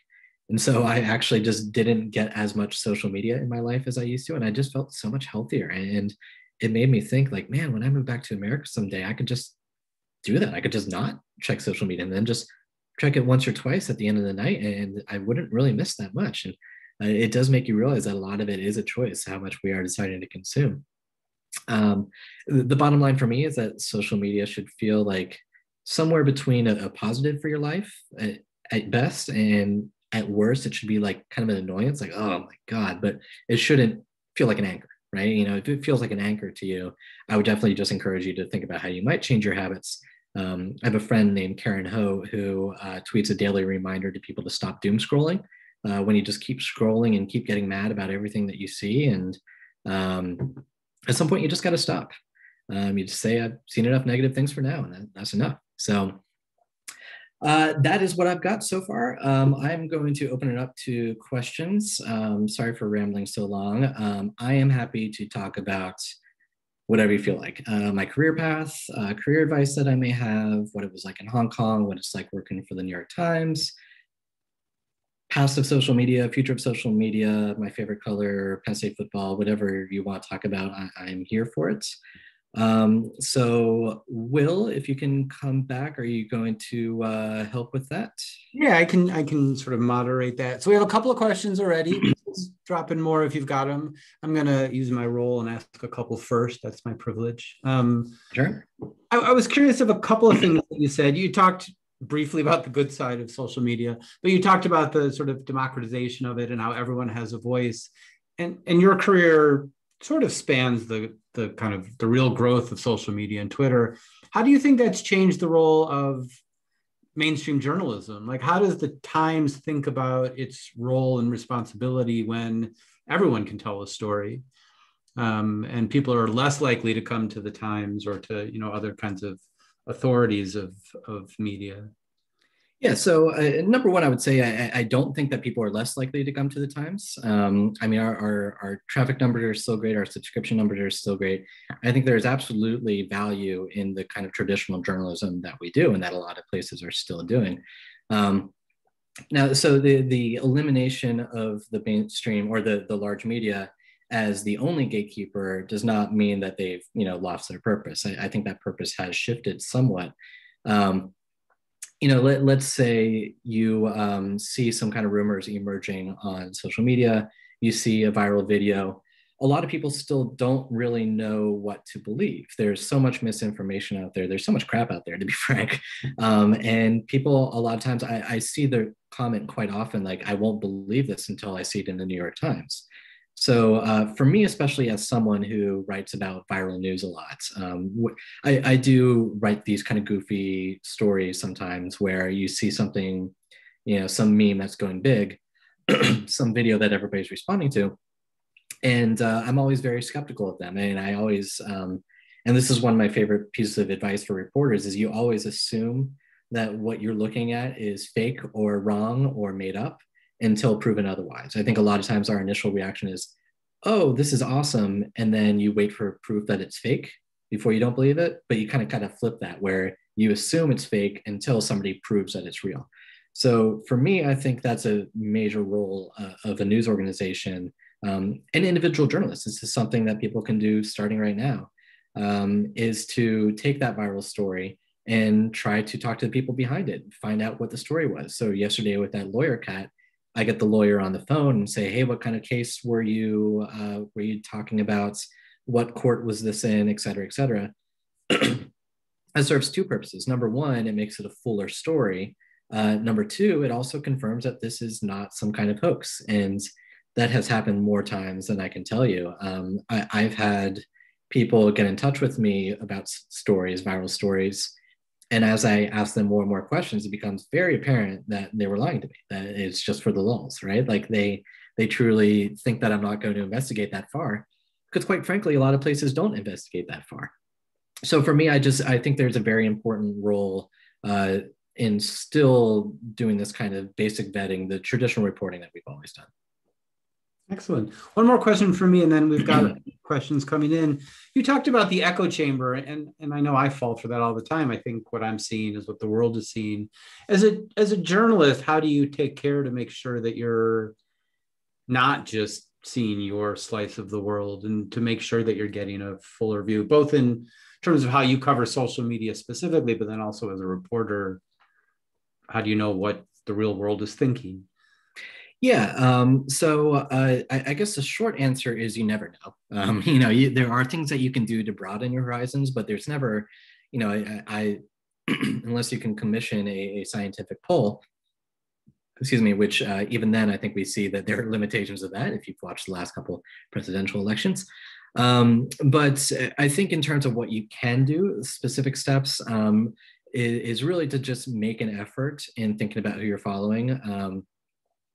S2: And so I actually just didn't get as much social media in my life as I used to. And I just felt so much healthier. And it made me think, like, man, when I move back to America someday, I could just do that. I could just not check social media and then just check it once or twice at the end of the night. And I wouldn't really miss that much. And uh, it does make you realize that a lot of it is a choice, how much we are deciding to consume. Um, the bottom line for me is that social media should feel like somewhere between a, a positive for your life at, at best and at worst, it should be like kind of an annoyance, like, oh my God, but it shouldn't feel like an anchor, right? You know, if it feels like an anchor to you, I would definitely just encourage you to think about how you might change your habits. Um, I have a friend named Karen Ho who uh, tweets a daily reminder to people to stop doom scrolling uh, when you just keep scrolling and keep getting mad about everything that you see. And um, at some point, you just got to stop. Um, you just say, I've seen enough negative things for now, and that, that's enough. So uh, that is what I've got so far. Um, I'm going to open it up to questions. Um, sorry for rambling so long. Um, I am happy to talk about whatever you feel like. Uh, my career path, uh, career advice that I may have, what it was like in Hong Kong, what it's like working for the New York Times, past of social media, future of social media, my favorite color, Penn State football, whatever you want to talk about, I, am here for it. Um, so, Will, if you can come back, are you going to uh, help with that?
S1: Yeah, I can. I can sort of moderate that. So we have a couple of questions already. drop in more if you've got them. I'm going to use my role and ask a couple first. That's my privilege. Um,
S2: sure.
S1: I, I was curious of a couple of things that you said. You talked briefly about the good side of social media, but you talked about the sort of democratization of it and how everyone has a voice. And and your career sort of spans the the kind of the real growth of social media and Twitter. How do you think that's changed the role of mainstream journalism? Like, how does the Times think about its role and responsibility when everyone can tell a story, um, and people are less likely to come to the Times or to you know other kinds of authorities of of media?
S2: Yeah, so uh, number one, I would say I, I, don't think that people are less likely to come to the Times. Um, I mean, our, our, our, traffic numbers are still great, our subscription numbers are still great. I think there's absolutely value in the kind of traditional journalism that we do and that a lot of places are still doing. Um, now, so the, the elimination of the mainstream or the, the large media as the only gatekeeper does not mean that they've you know lost their purpose. I, I think that purpose has shifted somewhat. Um, you know, let, let's say you um, see some kind of rumors emerging on social media, you see a viral video. A lot of people still don't really know what to believe. There's so much misinformation out there. There's so much crap out there, to be frank. Um, and people, a lot of times, I, I see the comment quite often like, I won't believe this until I see it in the New York Times. So uh, for me, especially as someone who writes about viral news a lot, um, I, I, do write these kind of goofy stories sometimes where you see something, you know, some meme that's going big, some video that everybody's responding to, and uh, I'm always very skeptical of them. And I always, um, and this is one of my favorite pieces of advice for reporters, is you always assume that what you're looking at is fake or wrong or made up until proven otherwise. I think a lot of times our initial reaction is, oh, this is awesome. And then you wait for proof that it's fake before you don't believe it. But you kind of kind of flip that where you assume it's fake until somebody proves that it's real. So for me, I think that's a major role uh, of a news organization um, and individual journalists. This is something that people can do starting right now, um, is to take that viral story and try to talk to the people behind it, find out what the story was. So yesterday with that lawyer cat, I get the lawyer on the phone and say, "Hey, what kind of case were you uh, were you talking about? What court was this in, et cetera, et cetera." it serves two purposes. Number one, it makes it a fuller story. Uh, number two, it also confirms that this is not some kind of hoax, and that has happened more times than I can tell you. Um, I, I've had people get in touch with me about stories, viral stories, and as I ask them more and more questions, it becomes very apparent that they were lying to me. That it's just for the lulz, right? Like they they truly think that I'm not going to investigate that far, because quite frankly, a lot of places don't investigate that far. So for me, I just I think there's a very important role uh, in still doing this kind of basic vetting, the traditional reporting that we've always done.
S1: Excellent. One more question for me, and then we've got questions coming in. You talked about the echo chamber, and and I know I fall for that all the time. I think what I'm seeing is what the world is seeing. As a as a journalist, how do you take care to make sure that you're not just seeing your slice of the world, and to make sure that you're getting a fuller view, both in terms of how you cover social media specifically, but then also as a reporter, how do you know what the real world is thinking?
S2: Yeah. Um, so uh, I, I, guess the short answer is you never know. Um, you know, you, there are things that you can do to broaden your horizons, but there's never, you know, I, I unless you can commission a, a, scientific poll, excuse me, which uh, even then I think we see that there are limitations of that if you've watched the last couple presidential elections. Um, but I think in terms of what you can do, specific steps, um, is, is, really to just make an effort in thinking about who you're following.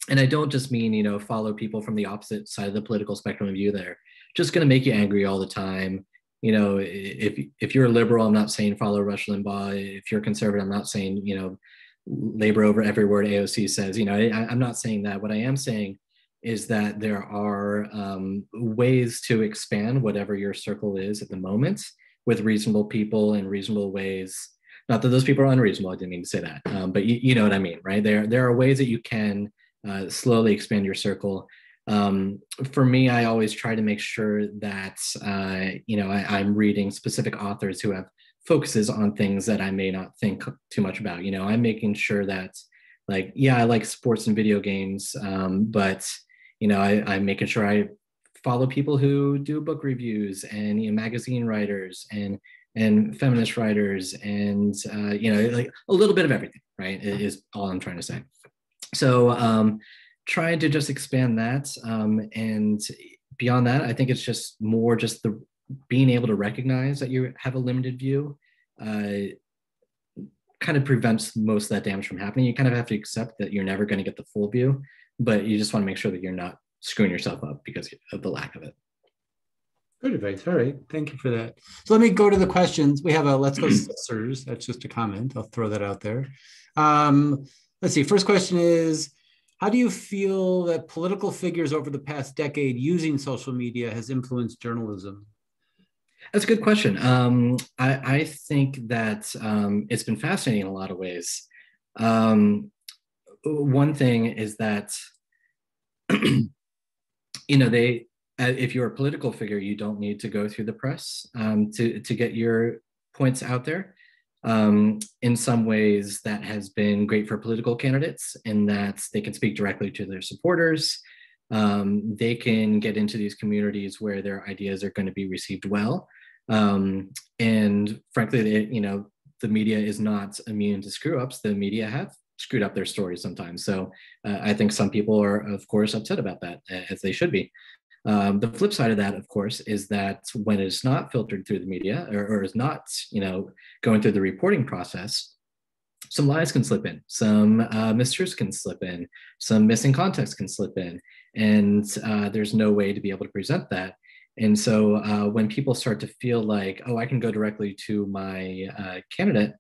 S2: And I don't just mean, you know, follow people from the opposite side of the political spectrum of you there. Just going to make you angry all the time. You know, if if you're a liberal, I'm not saying follow Rush Limbaugh. If you're conservative, I'm not saying, you know, labor over every word AOC says. You know, I, am not saying that. What I am saying is that there are um, ways to expand whatever your circle is at the moment with reasonable people in reasonable ways. Not that those people are unreasonable. I didn't mean to say that, um, but you, you know what I mean, right? There there are ways that you can uh, slowly expand your circle. Um, for me, I always try to make sure that uh, you know I, I'm reading specific authors who have focuses on things that I may not think too much about. You know, I'm making sure that like yeah, I like sports and video games, um, but you know, I, I'm making sure I follow people who do book reviews and you know, magazine writers and and feminist writers and uh, you know like a little bit of everything right is all i'm trying to say so um, trying to just expand that um, and beyond that i think it's just more just the being able to recognize that you have a limited view uh, kind of prevents most of that damage from happening you kind of have to accept that you're never going to get the full view but you just want to make sure that you're not screwing yourself up because of the lack of it
S1: Good advice. All right. Thank you for that. So let me go to the questions. We have a let's go sisters. That's just a comment. I'll throw that out there. Um, Let's see. First question is How do you feel that political figures over the past decade using social media has influenced journalism?
S2: That's a good question. Um, I, I, think that um, it's been fascinating in a lot of ways. Um, one thing is that, you know, they, uh, if you're a political figure, you don't need to go through the press um, to, to get your points out there um, in some ways that has been great for political candidates in that they can speak directly to their supporters. Um, they can get into these communities where their ideas are going to be received well. Um, and frankly, you know, the media is not immune to screw ups. The media have screwed up their stories sometimes. So uh, I think some people are, of course, upset about that, as they should be. Um, the flip side of that, of course, is that when it's not filtered through the media or, or, is not, you know, going through the reporting process, some lies can slip in, some uh, mistruths can slip in, some missing context can slip in, and uh, there's no way to be able to present that. And so uh, when people start to feel like, oh, I can go directly to my uh, candidate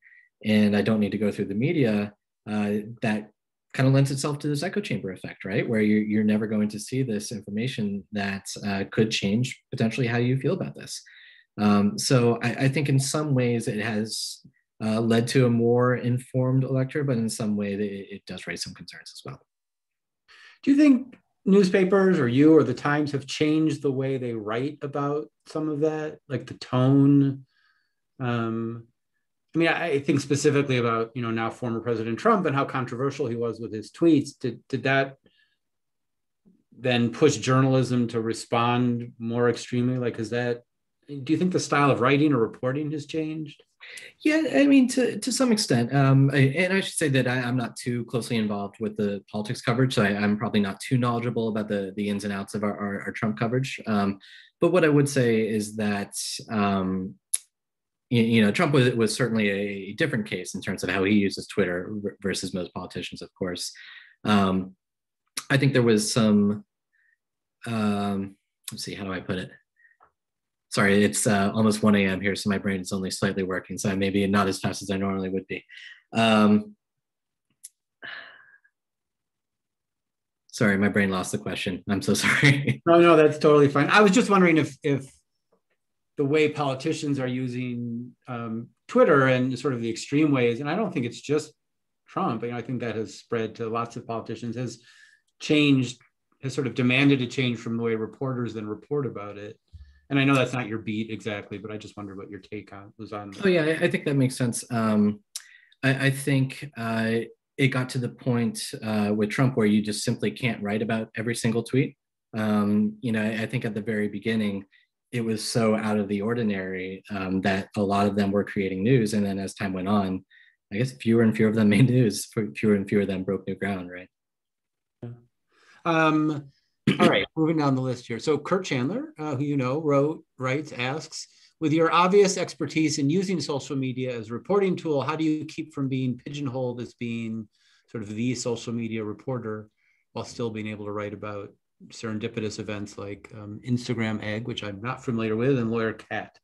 S2: and I don't need to go through the media, uh, that kind of lends itself to this echo chamber effect, right? Where you're, you're never going to see this information that uh, could change potentially how you feel about this. Um, so I, I, think in some ways it has uh, led to a more informed elector, but in some way it, it does raise some concerns as well.
S1: Do you think newspapers or you or the Times have changed the way they write about some of that, like the tone? Um, I mean, I think specifically about you know now former President Trump and how controversial he was with his tweets. Did did that then push journalism to respond more extremely? Like, is that? Do you think the style of writing or reporting has changed?
S2: Yeah, I mean, to to some extent, um, and I should say that I, am not too closely involved with the politics coverage, so I, am probably not too knowledgeable about the the ins and outs of our, our, our Trump coverage. Um, but what I would say is that um, you know, Trump was, was certainly a different case in terms of how he uses Twitter versus most politicians, of course. Um, I think there was some, um, let's see, how do I put it? Sorry, it's uh, almost 1 a.m. here, so my brain is only slightly working, so I may be not as fast as I normally would be. Um, sorry, my brain lost the question. I'm so sorry.
S1: no, no, that's totally fine. I was just wondering if if the way politicians are using um, Twitter and sort of the extreme ways, and I don't think it's just Trump. You know, I think that has spread to lots of politicians. Has changed, has sort of demanded a change from the way reporters then report about it. And I know that's not your beat exactly, but I just wonder what your take on was on.
S2: That. Oh yeah, I think that makes sense. Um, I, I, think uh, it got to the point uh, with Trump where you just simply can't write about every single tweet. Um, you know, I, I, think at the very beginning, it was so out of the ordinary um, that a lot of them were creating news, and then as time went on, I guess fewer and fewer of them made news. Fewer and fewer of them broke new ground, right?
S1: Um, all right, moving down the list here. So Kurt Chandler, uh, who you know, wrote, writes, asks, with your obvious expertise in using social media as a reporting tool, how do you keep from being pigeonholed as being sort of the social media reporter while still being able to write about serendipitous events like um, Instagram Egg, which I'm not familiar with, and Lawyer Cat?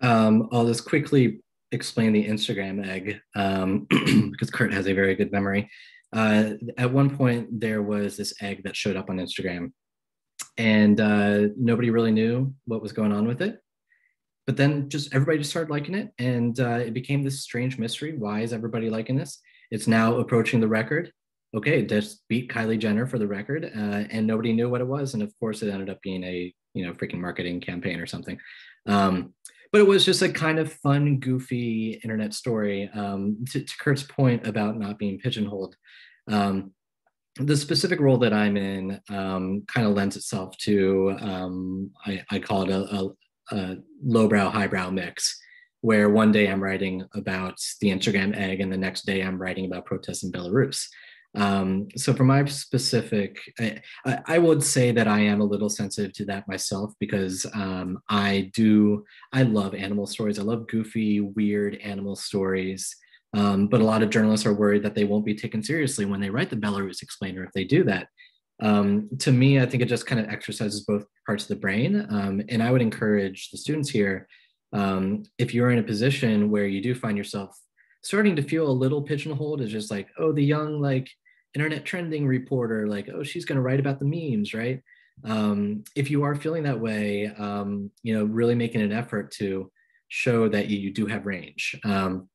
S2: Um, I'll just quickly explain the Instagram Egg um, because Kurt has a very good memory uh, at one point there was this egg that showed up on Instagram, and uh, nobody really knew what was going on with it. But then just everybody just started liking it, and uh, it became this strange mystery. Why is everybody liking this? It's now approaching the record. Okay, just beat Kylie Jenner for the record, uh, and nobody knew what it was. And of course, it ended up being a you know freaking marketing campaign or something. Um, but it was just a kind of fun, goofy internet story. Um, to, to, Kurt's point about not being pigeonholed, um, the specific role that I'm in um, kind of lends itself to, um, I, I, call it a, a, a lowbrow, highbrow mix, where one day I'm writing about the Instagram egg and the next day I'm writing about protests in Belarus. Um, so for my specific, I, I, would say that I am a little sensitive to that myself because um, I do, I love animal stories. I love goofy, weird animal stories. Um, but a lot of journalists are worried that they won't be taken seriously when they write the Belarus explainer if they do that. Um, to me, I think it just kind of exercises both parts of the brain. Um, and I would encourage the students here um, if you're in a position where you do find yourself starting to feel a little pigeonholed, is just like, oh, the young, like, internet trending reporter, like, oh, she's going to write about the memes, right? Um, if you are feeling that way, um, you know, really making an effort to show that you, you do have range. Um,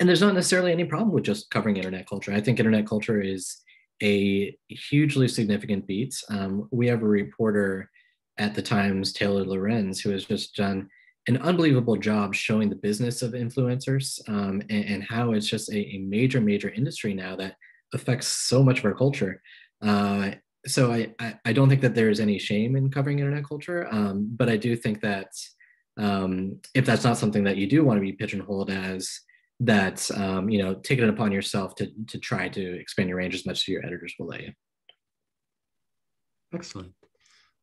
S2: and there's not necessarily any problem with just covering internet culture. I think internet culture is a hugely significant beat. Um, we have a reporter at the Times, Taylor Lorenz, who has just done an unbelievable job showing the business of influencers um, and, and, how it's just a, a, major, major industry now that affects so much of our culture. Uh, so I, I, I, don't think that there is any shame in covering internet culture, um, but I do think that um, if that's not something that you do want to be pigeonholed as, that um, you know take it upon yourself to to try to expand your range as much as your editors will let you.
S1: Excellent.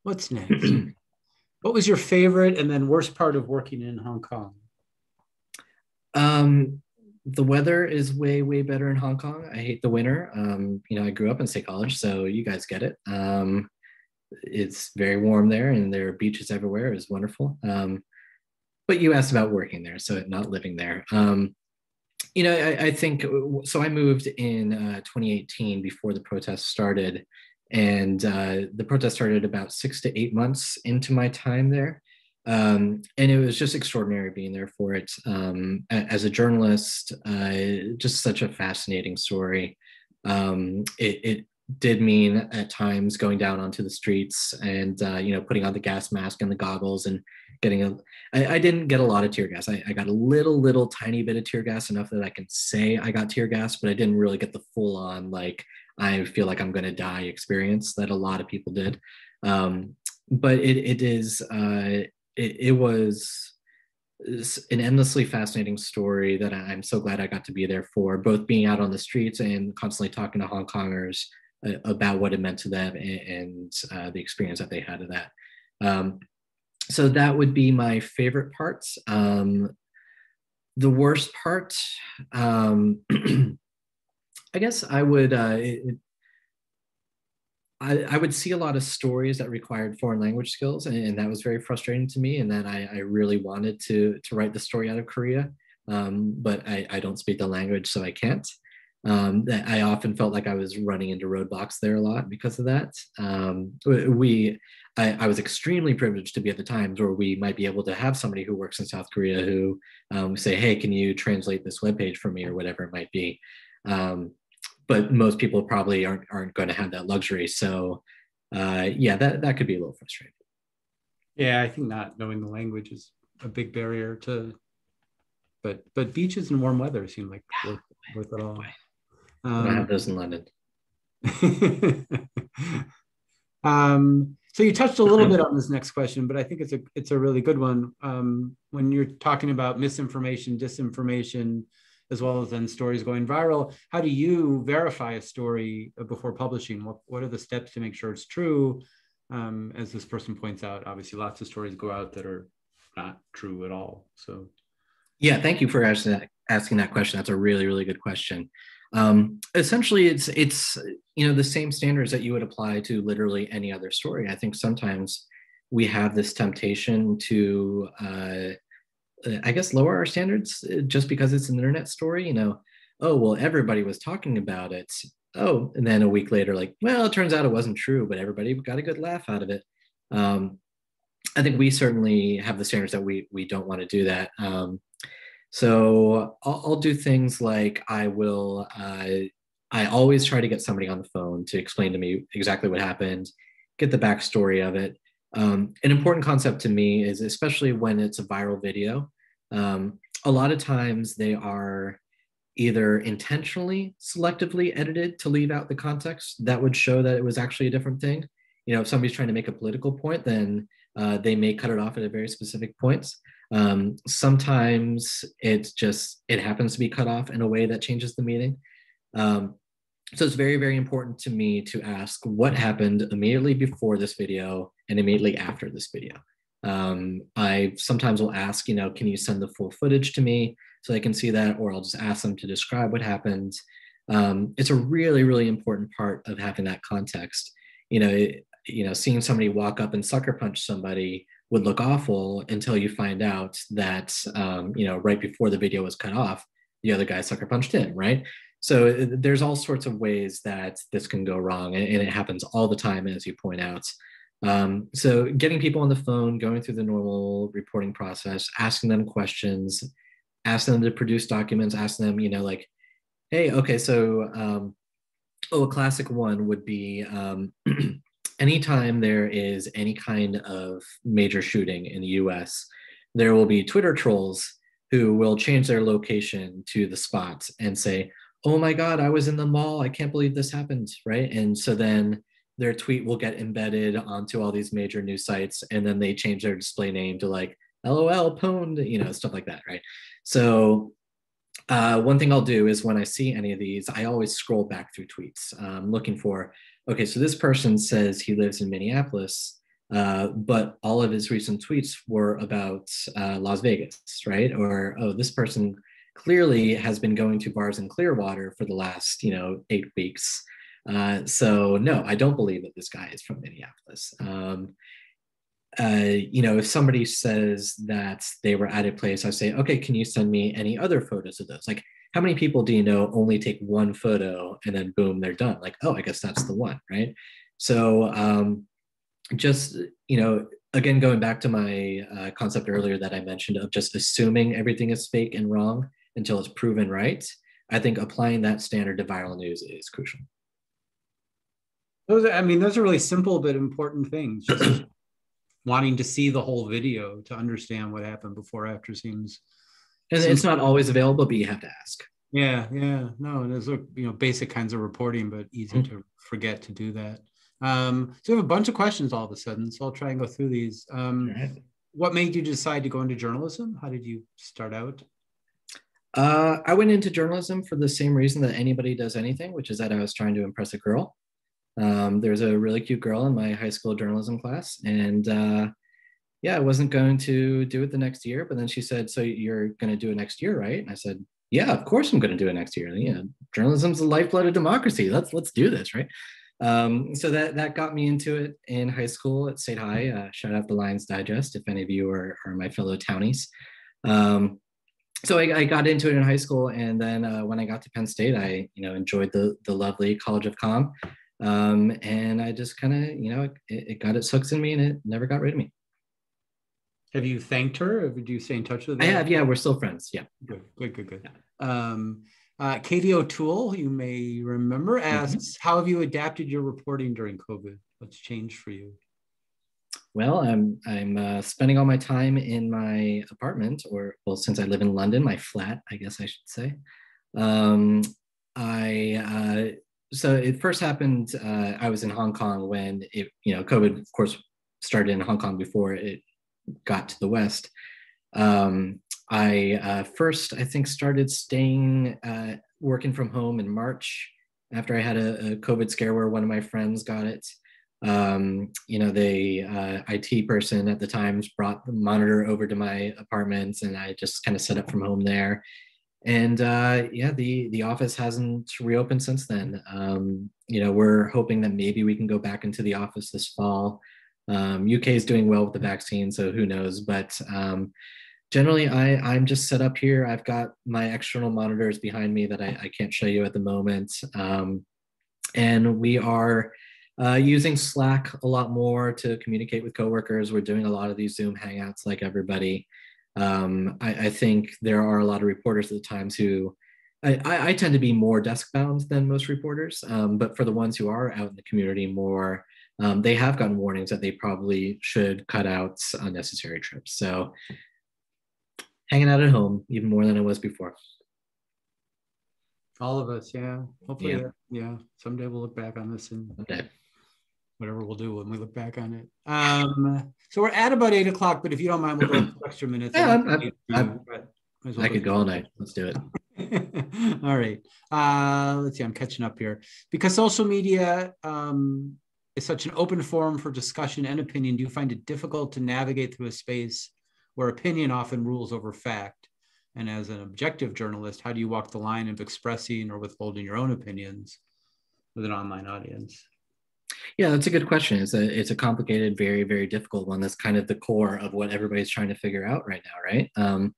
S1: What's next? what was your favorite and then worst part of working in Hong Kong?
S2: Um, the weather is way way better in Hong Kong. I hate the winter. Um, you know, I grew up in State College, so you guys get it. Um, it's very warm there, and there are beaches everywhere. It's wonderful. Um, but you asked about working there, so not living there. Um, you know, I, I, think so. I moved in uh, 2018 before the protest started, and uh, the protest started about six to eight months into my time there. Um, and it was just extraordinary being there for it. Um, as a journalist, uh, just such a fascinating story. Um, it, it, did mean at times going down onto the streets and uh, you know putting on the gas mask and the goggles and getting a I, I didn't get a lot of tear gas I, I, got a little little tiny bit of tear gas enough that i can say i got tear gas but i didn't really get the full on like i feel like i'm going to die experience that a lot of people did um, but it, it is uh, it, it was an endlessly fascinating story that i'm so glad i got to be there for both being out on the streets and constantly talking to hong kongers uh, about what it meant to them and, uh, the experience that they had of that um, so that would be my favorite parts. Um, the worst part, um, I guess I would. Uh, it, I, I, would see a lot of stories that required foreign language skills, and, and that was very frustrating to me. And then I, I, really wanted to to write the story out of Korea, um, but I, I, don't speak the language, so I can't. Um, I often felt like I was running into roadblocks there a lot because of that. Um, we, I, was extremely privileged to be at the times where we might be able to have somebody who works in South Korea who um, say, "Hey, can you translate this web page for me?" or whatever it might be. Um, but most people probably aren't aren't going to have that luxury. So, uh, yeah, that that could be a little frustrating.
S1: Yeah, I think not knowing the language is a big barrier to. But but beaches and warm weather seem like worth, worth it all.
S2: Um, I have those in London.
S1: um, so you touched a little bit on this next question, but I think it's a it's a really good one. Um, when you're talking about misinformation, disinformation, as well as then stories going viral, how do you verify a story before publishing? What what are the steps to make sure it's true? Um, as this person points out, obviously lots of stories go out that are not true at all. So,
S2: yeah, thank you for asking that, asking that question. That's a really really good question. Um, essentially, it's it's you know the same standards that you would apply to literally any other story. I think sometimes we have this temptation to uh, I guess lower our standards uh, just because it's an internet story. You know, oh well, everybody was talking about it. Oh, and then a week later, like, well, it turns out it wasn't true, but everybody got a good laugh out of it. Um, I think we certainly have the standards that we we don't want to do that. Um, so I'll, I'll, do things like I will, uh, I always try to get somebody on the phone to explain to me exactly what happened, get the backstory of it. Um, an important concept to me is, especially when it's a viral video, um, a lot of times they are either intentionally selectively edited to leave out the context that would show that it was actually a different thing. You know, if somebody's trying to make a political point, then uh, they may cut it off at a very specific points. Um, sometimes it just it happens to be cut off in a way that changes the meaning. Um, so it's very very important to me to ask what happened immediately before this video and immediately after this video. Um, I sometimes will ask, you know, can you send the full footage to me so I can see that, or I'll just ask them to describe what happened. Um, it's a really, really important part of having that context. You know, it, you know, seeing somebody walk up and sucker punch somebody would look awful until you find out that um, you know right before the video was cut off the other guy sucker punched in right so uh, there's all sorts of ways that this can go wrong and, and it happens all the time as you point out um, so getting people on the phone going through the normal reporting process asking them questions asking them to produce documents asking them you know like hey okay so um, oh a classic one would be um, anytime there is any kind of major shooting in the US, there will be Twitter trolls who will change their location to the spot and say, Oh my God, I was in the mall. I can't believe this happened. Right. And so then their tweet will get embedded onto all these major news sites. And then they change their display name to like LOL pwned, you know, stuff like that. Right. So uh, one thing I'll do is when I see any of these, I always scroll back through tweets, um, looking for okay, so this person says he lives in Minneapolis, uh, but all of his recent tweets were about uh, Las Vegas, right? Or, oh, this person clearly has been going to bars in Clearwater for the last, you know, eight weeks. Uh, so no, I don't believe that this guy is from Minneapolis. Um, uh, you know, if somebody says that they were at a place, I say, okay, can you send me any other photos of those? Like, how many people do you know only take one photo and then boom, they're done? Like, oh, I guess that's the one, right? So um, just, you know, again, going back to my uh, concept earlier that I mentioned of just assuming everything is fake and wrong until it's proven right, I think applying that standard to viral news is crucial.
S1: Those, are, I mean, those are really simple but important things. Just wanting to see the whole video to understand what happened before after seems
S2: and it's not always available, but you have to ask.
S1: Yeah, yeah, no, and those are you know basic kinds of reporting, but easy mm-hmm. to forget to do that. Um, so we have a bunch of questions all of a sudden, so I'll try and go through these. Um, right. What made you decide to go into journalism? How did you start out?
S2: Uh, I went into journalism for the same reason that anybody does anything, which is that I was trying to impress a girl. Um, there's a really cute girl in my high school journalism class, and uh, yeah, I wasn't going to do it the next year. But then she said, So you're going to do it next year, right? And I said, Yeah, of course I'm going to do it next year. Yeah, journalism's the lifeblood of democracy. Let's let's do this, right? Um, so that that got me into it in high school at State High. Uh, shout out the Lions Digest if any of you are, are my fellow townies. Um, so I, I, got into it in high school, and then uh, when I got to Penn State, I you know enjoyed the the lovely College of Com, um, and I just kind of you know it, it, got its hooks in me, and it never got rid of me.
S1: Have you thanked her, or do you stay in touch with
S2: her? I have. Yeah, we're still friends. Yeah.
S1: Good. Good. Good. Good. Yeah. Um, uh, Katie O'Toole, you may remember, mm-hmm. asks, mm-hmm. "How have you adapted your reporting during COVID? What's changed for you?"
S2: Well, I'm I'm uh, spending all my time in my apartment, or well, since I live in London, my flat, I guess I should say. Um, I uh, so it first happened. Uh, I was in Hong Kong when it, you know, COVID, of course, started in Hong Kong before it got to the West. Um, I uh, first, I think, started staying, uh, working from home in March after I had a, a COVID scare where one of my friends got it um, you know, the uh, IT person at the times brought the monitor over to my apartment, and I just kind of set up from home there. And uh, yeah, the the office hasn't reopened since then. Um, you know, we're hoping that maybe we can go back into the office this fall. Um, UK is doing well with the vaccine, so who knows? But um, generally, I I'm just set up here. I've got my external monitors behind me that I, I can't show you at the moment, um, and we are uh, using Slack a lot more to communicate with coworkers. We're doing a lot of these Zoom hangouts like everybody. Um, I, I, think there are a lot of reporters at the times who I, I, tend to be more desk bound than most reporters, um, but for the ones who are out in the community more, um, they have gotten warnings that they probably should cut out unnecessary trips. So hanging out at home even more than it was before.
S1: All of us, yeah. Hopefully, yeah. yeah. Someday we'll look back on this and
S2: Someday
S1: whatever we'll do when we look back on it. Um, so we're at about eight o'clock, but if you don't mind, we'll go extra minutes.
S2: Yeah, I'm, I'm, I'm, well i could go all night. Let's do it.
S1: all right. Uh, let's see. I'm catching up here because social media um, is such an open forum for discussion and opinion. Do you find it difficult to navigate through a space where opinion often rules over fact? And as an objective journalist, how do you walk the line of expressing or withholding your own opinions with an online audience?
S2: Yeah, that's a good question. It's a it's a complicated, very very difficult one. That's kind of the core of what everybody's trying to figure out right now, right? Um,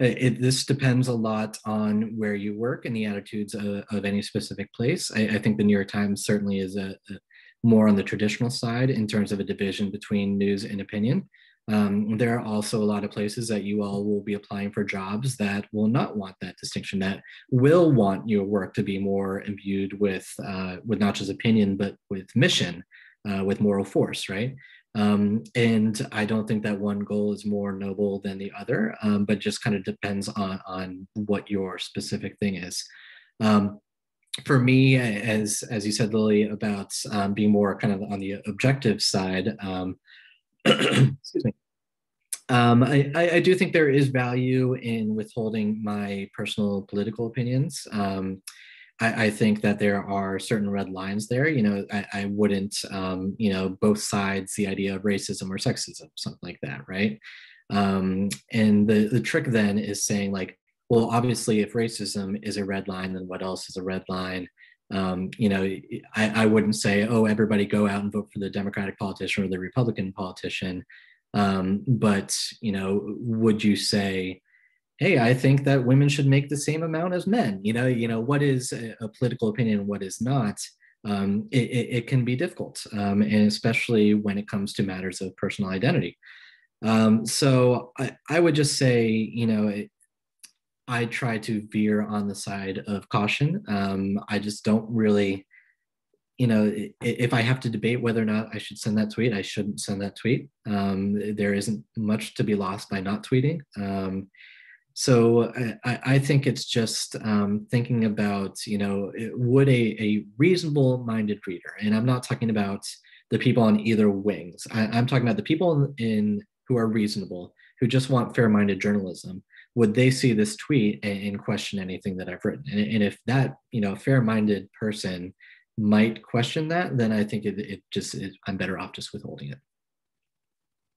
S2: it, this depends a lot on where you work and the attitudes of, of any specific place. I, I, think the New York Times certainly is a, a more on the traditional side in terms of a division between news and opinion. Um, there are also a lot of places that you all will be applying for jobs that will not want that distinction, that will want your work to be more imbued with, uh, with not just opinion, but with mission, uh, with moral force, right? Um, and I don't think that one goal is more noble than the other, um, but just kind of depends on, on what your specific thing is. Um, for me, as, as you said, Lily, about um, being more kind of on the objective side, um, excuse me. Um, I, I, do think there is value in withholding my personal political opinions. Um, I, I, think that there are certain red lines there. You know, I, I wouldn't, um, you know, both sides the idea of racism or sexism, something like that, right? Um, and the the trick then is saying like, well, obviously, if racism is a red line, then what else is a red line? Um, you know, I, I wouldn't say, oh, everybody go out and vote for the Democratic politician or the Republican politician. Um, but, you know, would you say, hey, I think that women should make the same amount as men? You know, you know, what is a, a political opinion and what is not? Um, it, it, it, can be difficult, um, and especially when it comes to matters of personal identity. Um, so I, I, would just say, you know, I try to veer on the side of caution. Um, I just don't really, you know, if I have to debate whether or not I should send that tweet, I shouldn't send that tweet. Um, there isn't much to be lost by not tweeting. Um, so I, I, think it's just um, thinking about, you know, would a, a reasonable minded reader, and I'm not talking about the people on either wings, I, am talking about the people in, in who are reasonable, who just want fair minded journalism would they see this tweet and, and question anything that I've written? And, and, if that, you know, fair-minded person might question that, then I think it, it just, it, I'm better off just withholding it.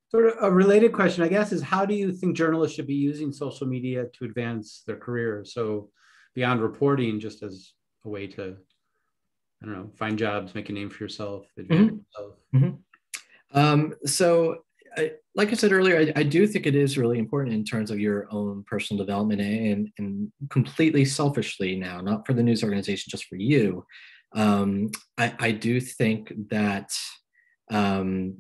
S1: Sort of a related question, I guess, is how do you think journalists should be using social media to advance their career? So beyond reporting, just as a way to, I don't know, find jobs, make a name for yourself, advance mm-hmm. yourself.
S2: Mm-hmm. Um, so I, like I said earlier, I, I, do think it is really important in terms of your own personal development and, and completely selfishly now, not for the news organization, just for you. Um, I, I, do think that, um,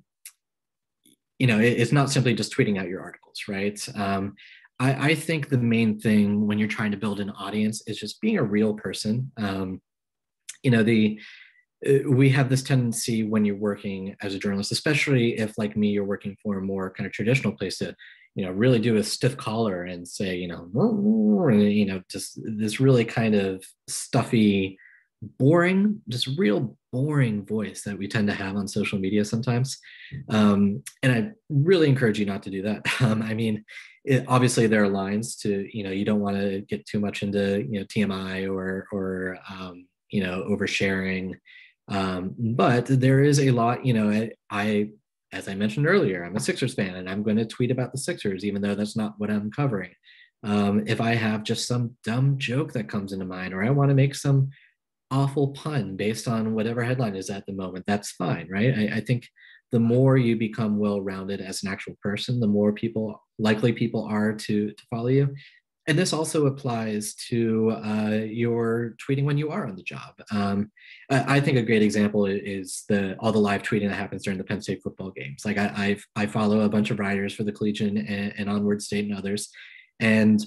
S2: you know, it, it's not simply just tweeting out your articles, right? Um, I, I, think the main thing when you're trying to build an audience is just being a real person. Um, you know, the we have this tendency when you're working as a journalist, especially if, like me, you're working for a more kind of traditional place to, you know, really do a stiff collar and say, you know, you know, just this really kind of stuffy, boring, just real boring voice that we tend to have on social media sometimes. Um, and I really encourage you not to do that. Um, I mean, it, obviously there are lines to, you know, you don't want to get too much into, you know, TMI or or um, you know, oversharing um, but there is a lot, you know, I, as I mentioned earlier, I'm a Sixers fan and I'm going to tweet about the Sixers, even though that's not what I'm covering. Um, if I have just some dumb joke that comes into mind, or I want to make some awful pun based on whatever headline is at the moment, that's fine, right? I, I think the more you become well-rounded as an actual person, the more people likely people are to to follow you and this also applies to uh, your tweeting when you are on the job. Um, I, I, think a great example is the all the live tweeting that happens during the Penn State football games. Like I, I, I follow a bunch of writers for the Collegian and, and Onward State and others, and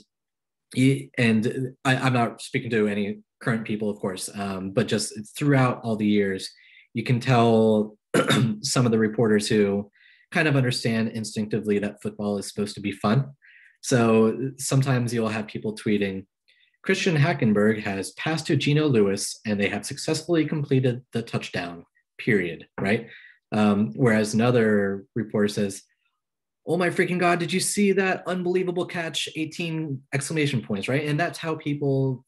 S2: and I, am not speaking to any current people, of course, um, but just throughout all the years, you can tell some of the reporters who kind of understand instinctively that football is supposed to be fun so sometimes you'll have people tweeting, Christian Hackenberg has passed to Geno Lewis and they have successfully completed the touchdown, period, right? Um, whereas another reporter says, oh my freaking God, did you see that unbelievable catch? 18 exclamation points, right? And that's how people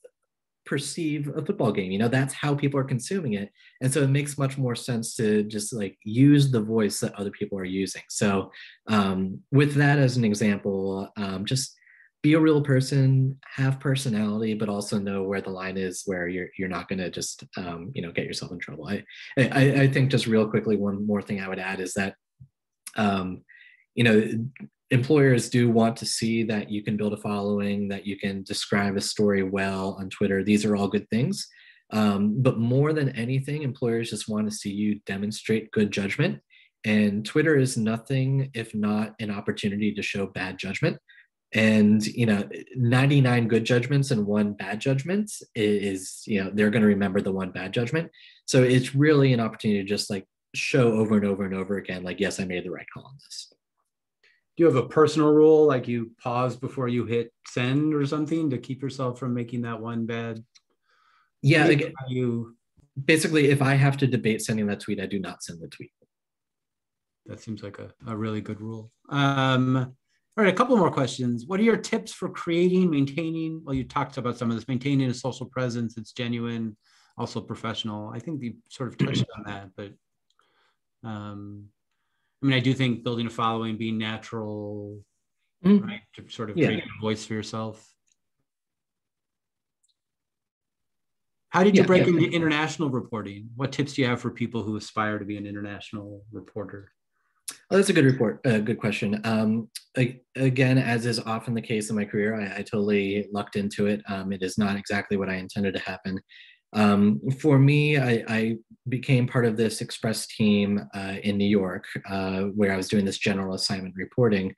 S2: perceive a football game you know that's how people are consuming it. And so it makes much more sense to just like use the voice that other people are using. So um, with that as an example um, just be a real person have personality but also know where the line is where you're you're not going to just um, you know get yourself in trouble. I, I i think just real quickly one more thing i would add is that um, you know employers do want to see that you can build a following, that you can describe a story well on Twitter. These are all good things. Um, but more than anything, employers just want to see you demonstrate good judgment. And Twitter is nothing if not an opportunity to show bad judgment. And you know, 99 good judgments and one bad judgment is, you know, they're going to remember the one bad judgment. So it's really an opportunity to just like show over and over and over again, like, yes, I made the right call on this
S1: do you have a personal rule like you pause before you hit send or something to keep yourself from making that one bad?
S2: Yeah like, you basically if i have to debate sending that tweet i do not send the tweet.
S1: That seems like a, a really good rule. Um, all right a couple more questions. What are your tips for creating maintaining? Well you talked about some of this. Maintaining a social presence it's genuine also professional. I think you sort of touched on that but um, I mean, I do think building a following, being natural, mm-hmm. right, to sort of yeah. create a voice for yourself. How did you yeah, break yeah. into international reporting? What tips do you have for people who aspire to be an international reporter?
S2: Oh, that's a good report. A uh, good question. Um, again, as is often the case in my career, I, I totally lucked into it. Um, it is not exactly what I intended to happen. Um, for me, I, I, became part of this Express team uh, in New York, uh, where I was doing this general assignment reporting.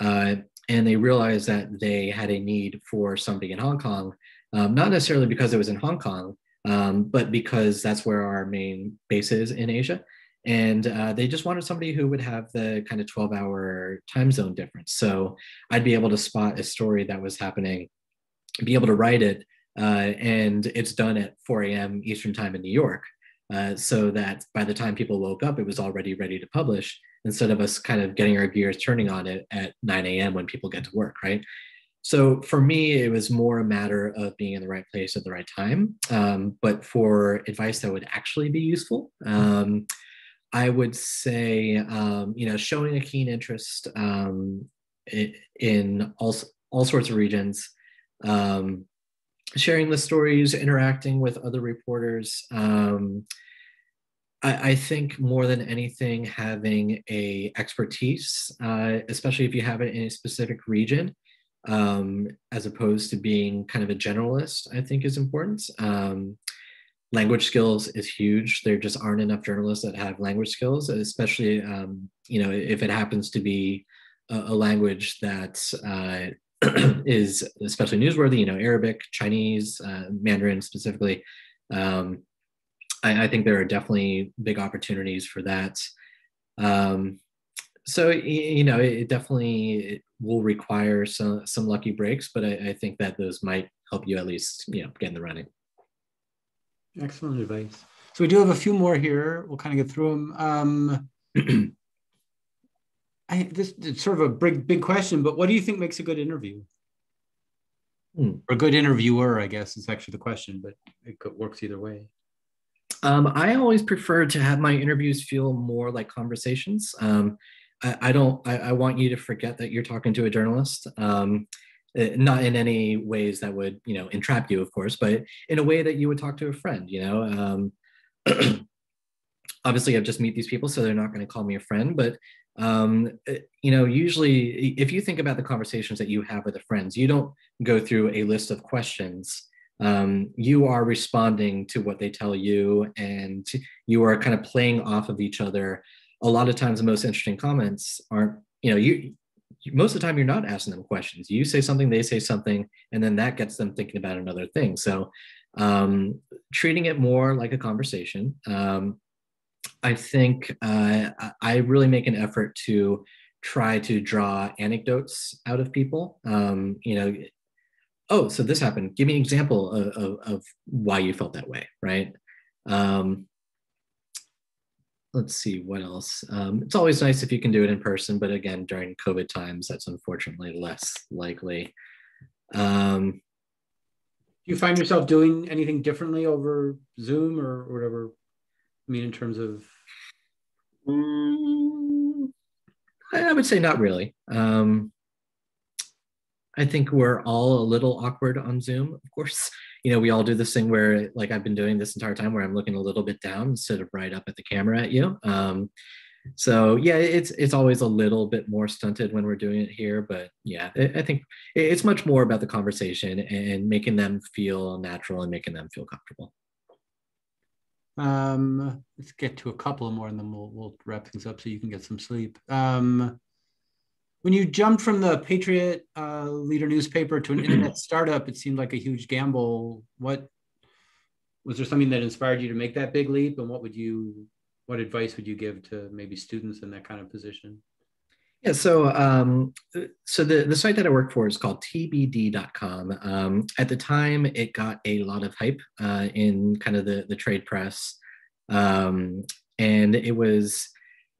S2: Uh, and they realized that they had a need for somebody in Hong Kong, um, not necessarily because it was in Hong Kong, um, but because that's where our main base is in Asia. And uh, they just wanted somebody who would have the kind of 12 hour time zone difference. So I'd be able to spot a story that was happening, be able to write it, and it's done at 4 a.m. Eastern time in New York. Uh, so that by the time people woke up, it was already ready to publish instead of us kind of getting our gears turning on it at 9 a.m. when people get to work, right? So for me, it was more a matter of being in the right place at the right time. Um, but for advice that would actually be useful, um, I would say, um, you know, showing a keen interest um, in all, all sorts of regions, um, sharing the stories, interacting with other reporters. Um, I, I, think more than anything, having a expertise, uh, especially if you have it in a specific region, um, as opposed to being kind of a generalist, I think is important. Um, language skills is huge. There just aren't enough journalists that have language skills, especially um, you know if it happens to be a, a language that uh, is especially newsworthy. You know, Arabic, Chinese, uh, Mandarin specifically. Um, I, I, think there are definitely big opportunities for that. Um, so you know, it definitely will require some some lucky breaks, but I, I think that those might help you at least you know get in the running.
S1: Excellent advice. So we do have a few more here. We'll kind of get through them. Um, I, this is sort of a big, big question, but what do you think makes a good interview? Hmm. Or a good interviewer, I guess, is actually the question, but it works either way.
S2: Um, I always prefer to have my interviews feel more like conversations. Um, I, I, don't. I, I, want you to forget that you're talking to a journalist. Um, eh, not in any ways that would, you know, entrap you, of course, but in a way that you would talk to a friend. You know, um, obviously, I've just meet these people, so they're not going to call me a friend, but um, eh, you know, usually if you think about the conversations that you have with the friends, you don't go through a list of questions. Um, you are responding to what they tell you, and you are kind of playing off of each other. A lot of times, the most interesting comments aren't, you know, you most of the time you're not asking them questions. You say something, they say something, and then that gets them thinking about another thing. So, um, treating it more like a conversation. Um, I think uh, I really make an effort to try to draw anecdotes out of people. Um, you know, oh, so this happened. Give me an example of, of, of why you felt that way, right? Um, let's see what else. Um, it's always nice if you can do it in person, but again, during COVID times, that's unfortunately less likely. Um,
S1: do you find yourself doing anything differently over Zoom or whatever mean, in terms of?
S2: Mm, I would say not really. Um, I think we're all a little awkward on Zoom, of course. You know, we all do this thing where, like I've been doing this entire time, where I'm looking a little bit down instead of right up at the camera at you. Um, so yeah, it's it's always a little bit more stunted when we're doing it here, but yeah, I think it's much more about the conversation and making them feel natural and making them feel comfortable.
S1: Um, let's get to a couple more and then we'll, we'll wrap things up so you can get some sleep. Um, when you jumped from the Patriot uh, Leader newspaper to an internet startup, it seemed like a huge gamble. What was there something that inspired you to make that big leap? And what would you, what advice would you give to maybe students in that kind of position?
S2: Yeah, so um, so the, the site that I work for is called tbd.com. Um, at the time, it got a lot of hype uh, in kind of the, the trade press. Um, and it was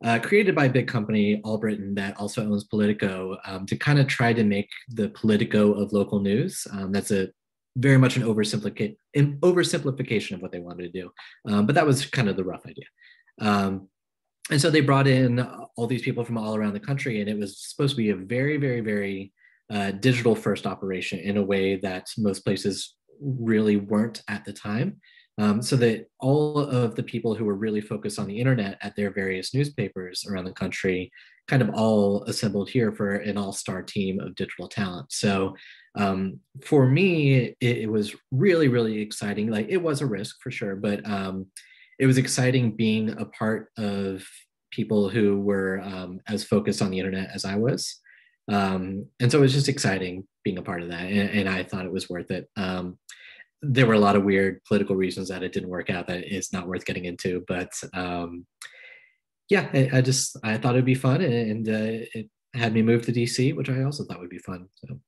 S2: uh, created by a big company, Allbritton, that also owns Politico, um, to kind of try to make the Politico of local news. Um, that's a very much an oversimplification, an oversimplification of what they wanted to do. Um, but that was kind of the rough idea. Um, and so they brought in all these people from all around the country and it was supposed to be a very very very uh, digital first operation in a way that most places really weren't at the time. Um, so that all of the people who were really focused on the internet at their various newspapers around the country kind of all assembled here for an all-star team of digital talent. So um, for me it, it, was really really exciting. Like it was a risk for sure but um, it was exciting being a part of people who were um, as focused on the internet as I was. Um, and so it was just exciting being a part of that. And, and I thought it was worth it. Um, there were a lot of weird political reasons that it didn't work out that is not worth getting into. But um, yeah, I, I, just, I thought it'd be fun. And, uh, it had me move to DC, which I also thought would be fun. So,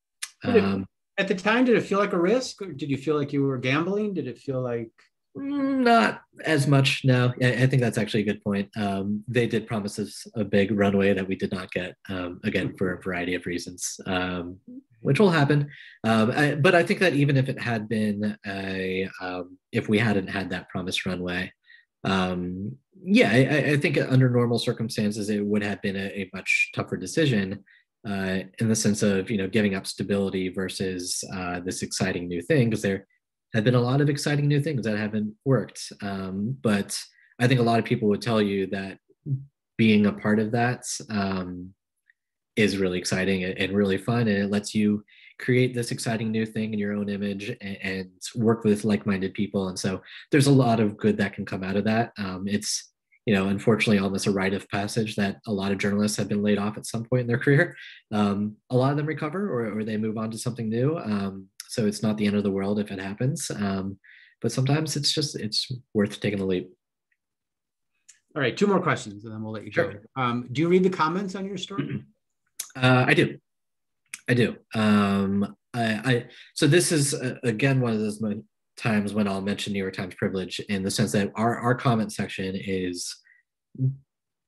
S1: um, at the time, did it feel like a risk or did you feel like you were gambling? Did it feel like
S2: not as much. No, I, think that's actually a good point. Um, they did promise us a big runway that we did not get, um, again, for a variety of reasons, um, which will happen. Um, I, but I think that even if it had been a, um, if we hadn't had that promised runway, um, yeah, I, I, think under normal circumstances, it would have been a, a much tougher decision. Uh, in the sense of you know giving up stability versus uh, this exciting new thing because there have been a lot of exciting new things that haven't worked. Um, but I think a lot of people would tell you that being a part of that um, is really exciting and really fun, and it lets you create this exciting new thing in your own image and, and work with like-minded people. And so there's a lot of good that can come out of that. Um, it's you know, unfortunately, almost a rite of passage that a lot of journalists have been laid off at some point in their career. Um, a lot of them recover or, or, they move on to something new. So it's not the end of the world if it happens. Um, but sometimes it's just it's worth taking the leap.
S1: All right, two more questions, and then we'll let you sure. go. Um, do you read the comments on your story?
S2: Uh, I do. I do. Um, I, I, so this is uh, again one of those times when I'll mention New York Times privilege in the sense that our our comment section is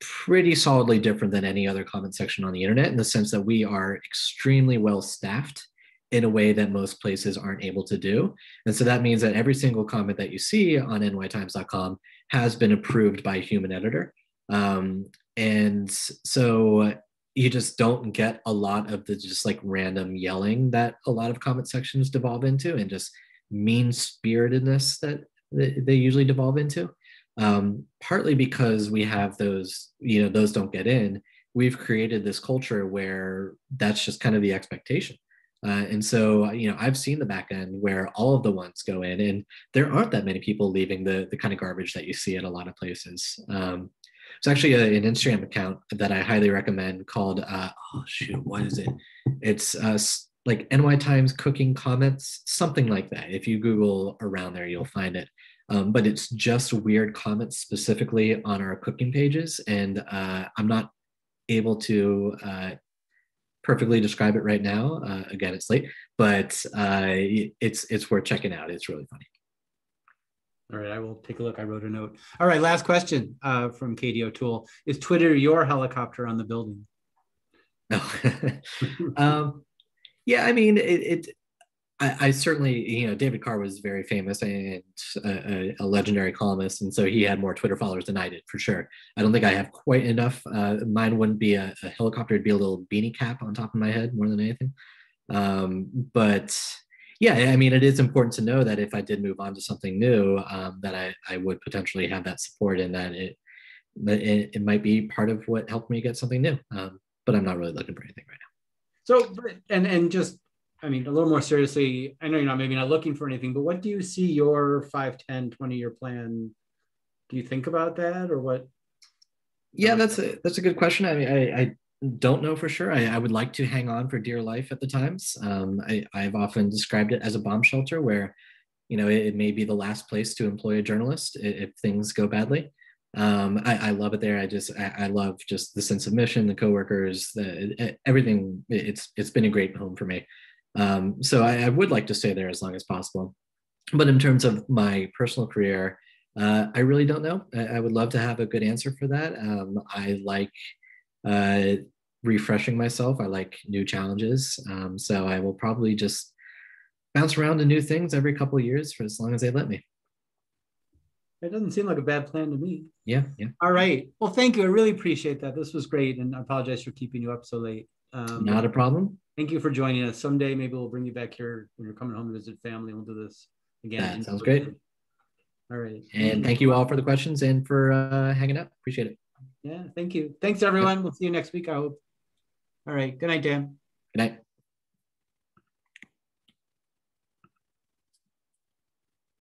S2: pretty solidly different than any other comment section on the internet in the sense that we are extremely well staffed in a way that most places aren't able to do. And so that means that every single comment that you see on nytimes.com has been approved by a human editor. Um, and so you just don't get a lot of the just like random yelling that a lot of comment sections devolve into and just mean spiritedness that they usually devolve into. Um, partly because we have those, you know, those don't get in. We've created this culture where that's just kind of the expectation. Uh, and so, you know, I've seen the back end where all of the ones go in, and there aren't that many people leaving the the kind of garbage that you see at a lot of places. Um, it's actually a, an Instagram account that I highly recommend called uh, oh shoot, what is it? It's uh, like NY Times cooking comments, something like that. If you Google around there, you'll find it. Um, but it's just weird comments specifically on our cooking pages, and uh, I'm not able to uh, perfectly describe it right now. Uh, again, it's late, but uh, it's it's worth checking out. It's really funny.
S1: All right, I will take a look. I wrote a note. All right, last question uh, from Katie O'Toole: Is Twitter your helicopter on the building?
S2: No. um, yeah, I mean, it, it I, I, certainly, you know, David Carr was very famous and a, a, legendary columnist, and so he had more Twitter followers than I did for sure. I don't think I have quite enough. Uh, mine wouldn't be a, a, helicopter; it'd be a little beanie cap on top of my head more than anything. Um, but yeah, I mean, it is important to know that if I did move on to something new, um, that I, I would potentially have that support, and that it, that it, it might be part of what helped me get something new. Um, but I'm not really looking for anything right now.
S1: So, and and just I mean, a little more seriously, I know you're not maybe not looking for anything, but what do you see your 5, 10, 20 year plan? Do you think about that or what?
S2: Yeah, that's a, that's a good question. I mean, I, I don't know for sure. I, I, would like to hang on for dear life at the Times. Um, I, I've often described it as a bomb shelter where, you know, it, it may be the last place to employ a journalist if, if things go badly. Um, I, I, love it there. I just, I, I, love just the sense of mission, the coworkers, the, everything. It's, it's been a great home for me. Um, so I, I, would like to stay there as long as possible. But in terms of my personal career, uh, I really don't know. I, I, would love to have a good answer for that. Um, I like uh, refreshing myself. I like new challenges. Um, so I will probably just bounce around to new things every couple of years for as long as they let me.
S1: It doesn't seem like a bad plan to me.
S2: Yeah, yeah.
S1: All right. Well, thank you. I really appreciate that. This was great, and I apologize for keeping you up so late.
S2: Um, Not a problem.
S1: Thank you for joining us. Someday, maybe we'll bring you back here when you're coming home to visit family. We'll do this again.
S2: That sounds great.
S1: All right.
S2: And thank you all for the questions and for uh, hanging out. Appreciate it.
S1: Yeah, thank you. Thanks, everyone. We'll see you next week, I hope. All right. Good night, Dan.
S2: Good night.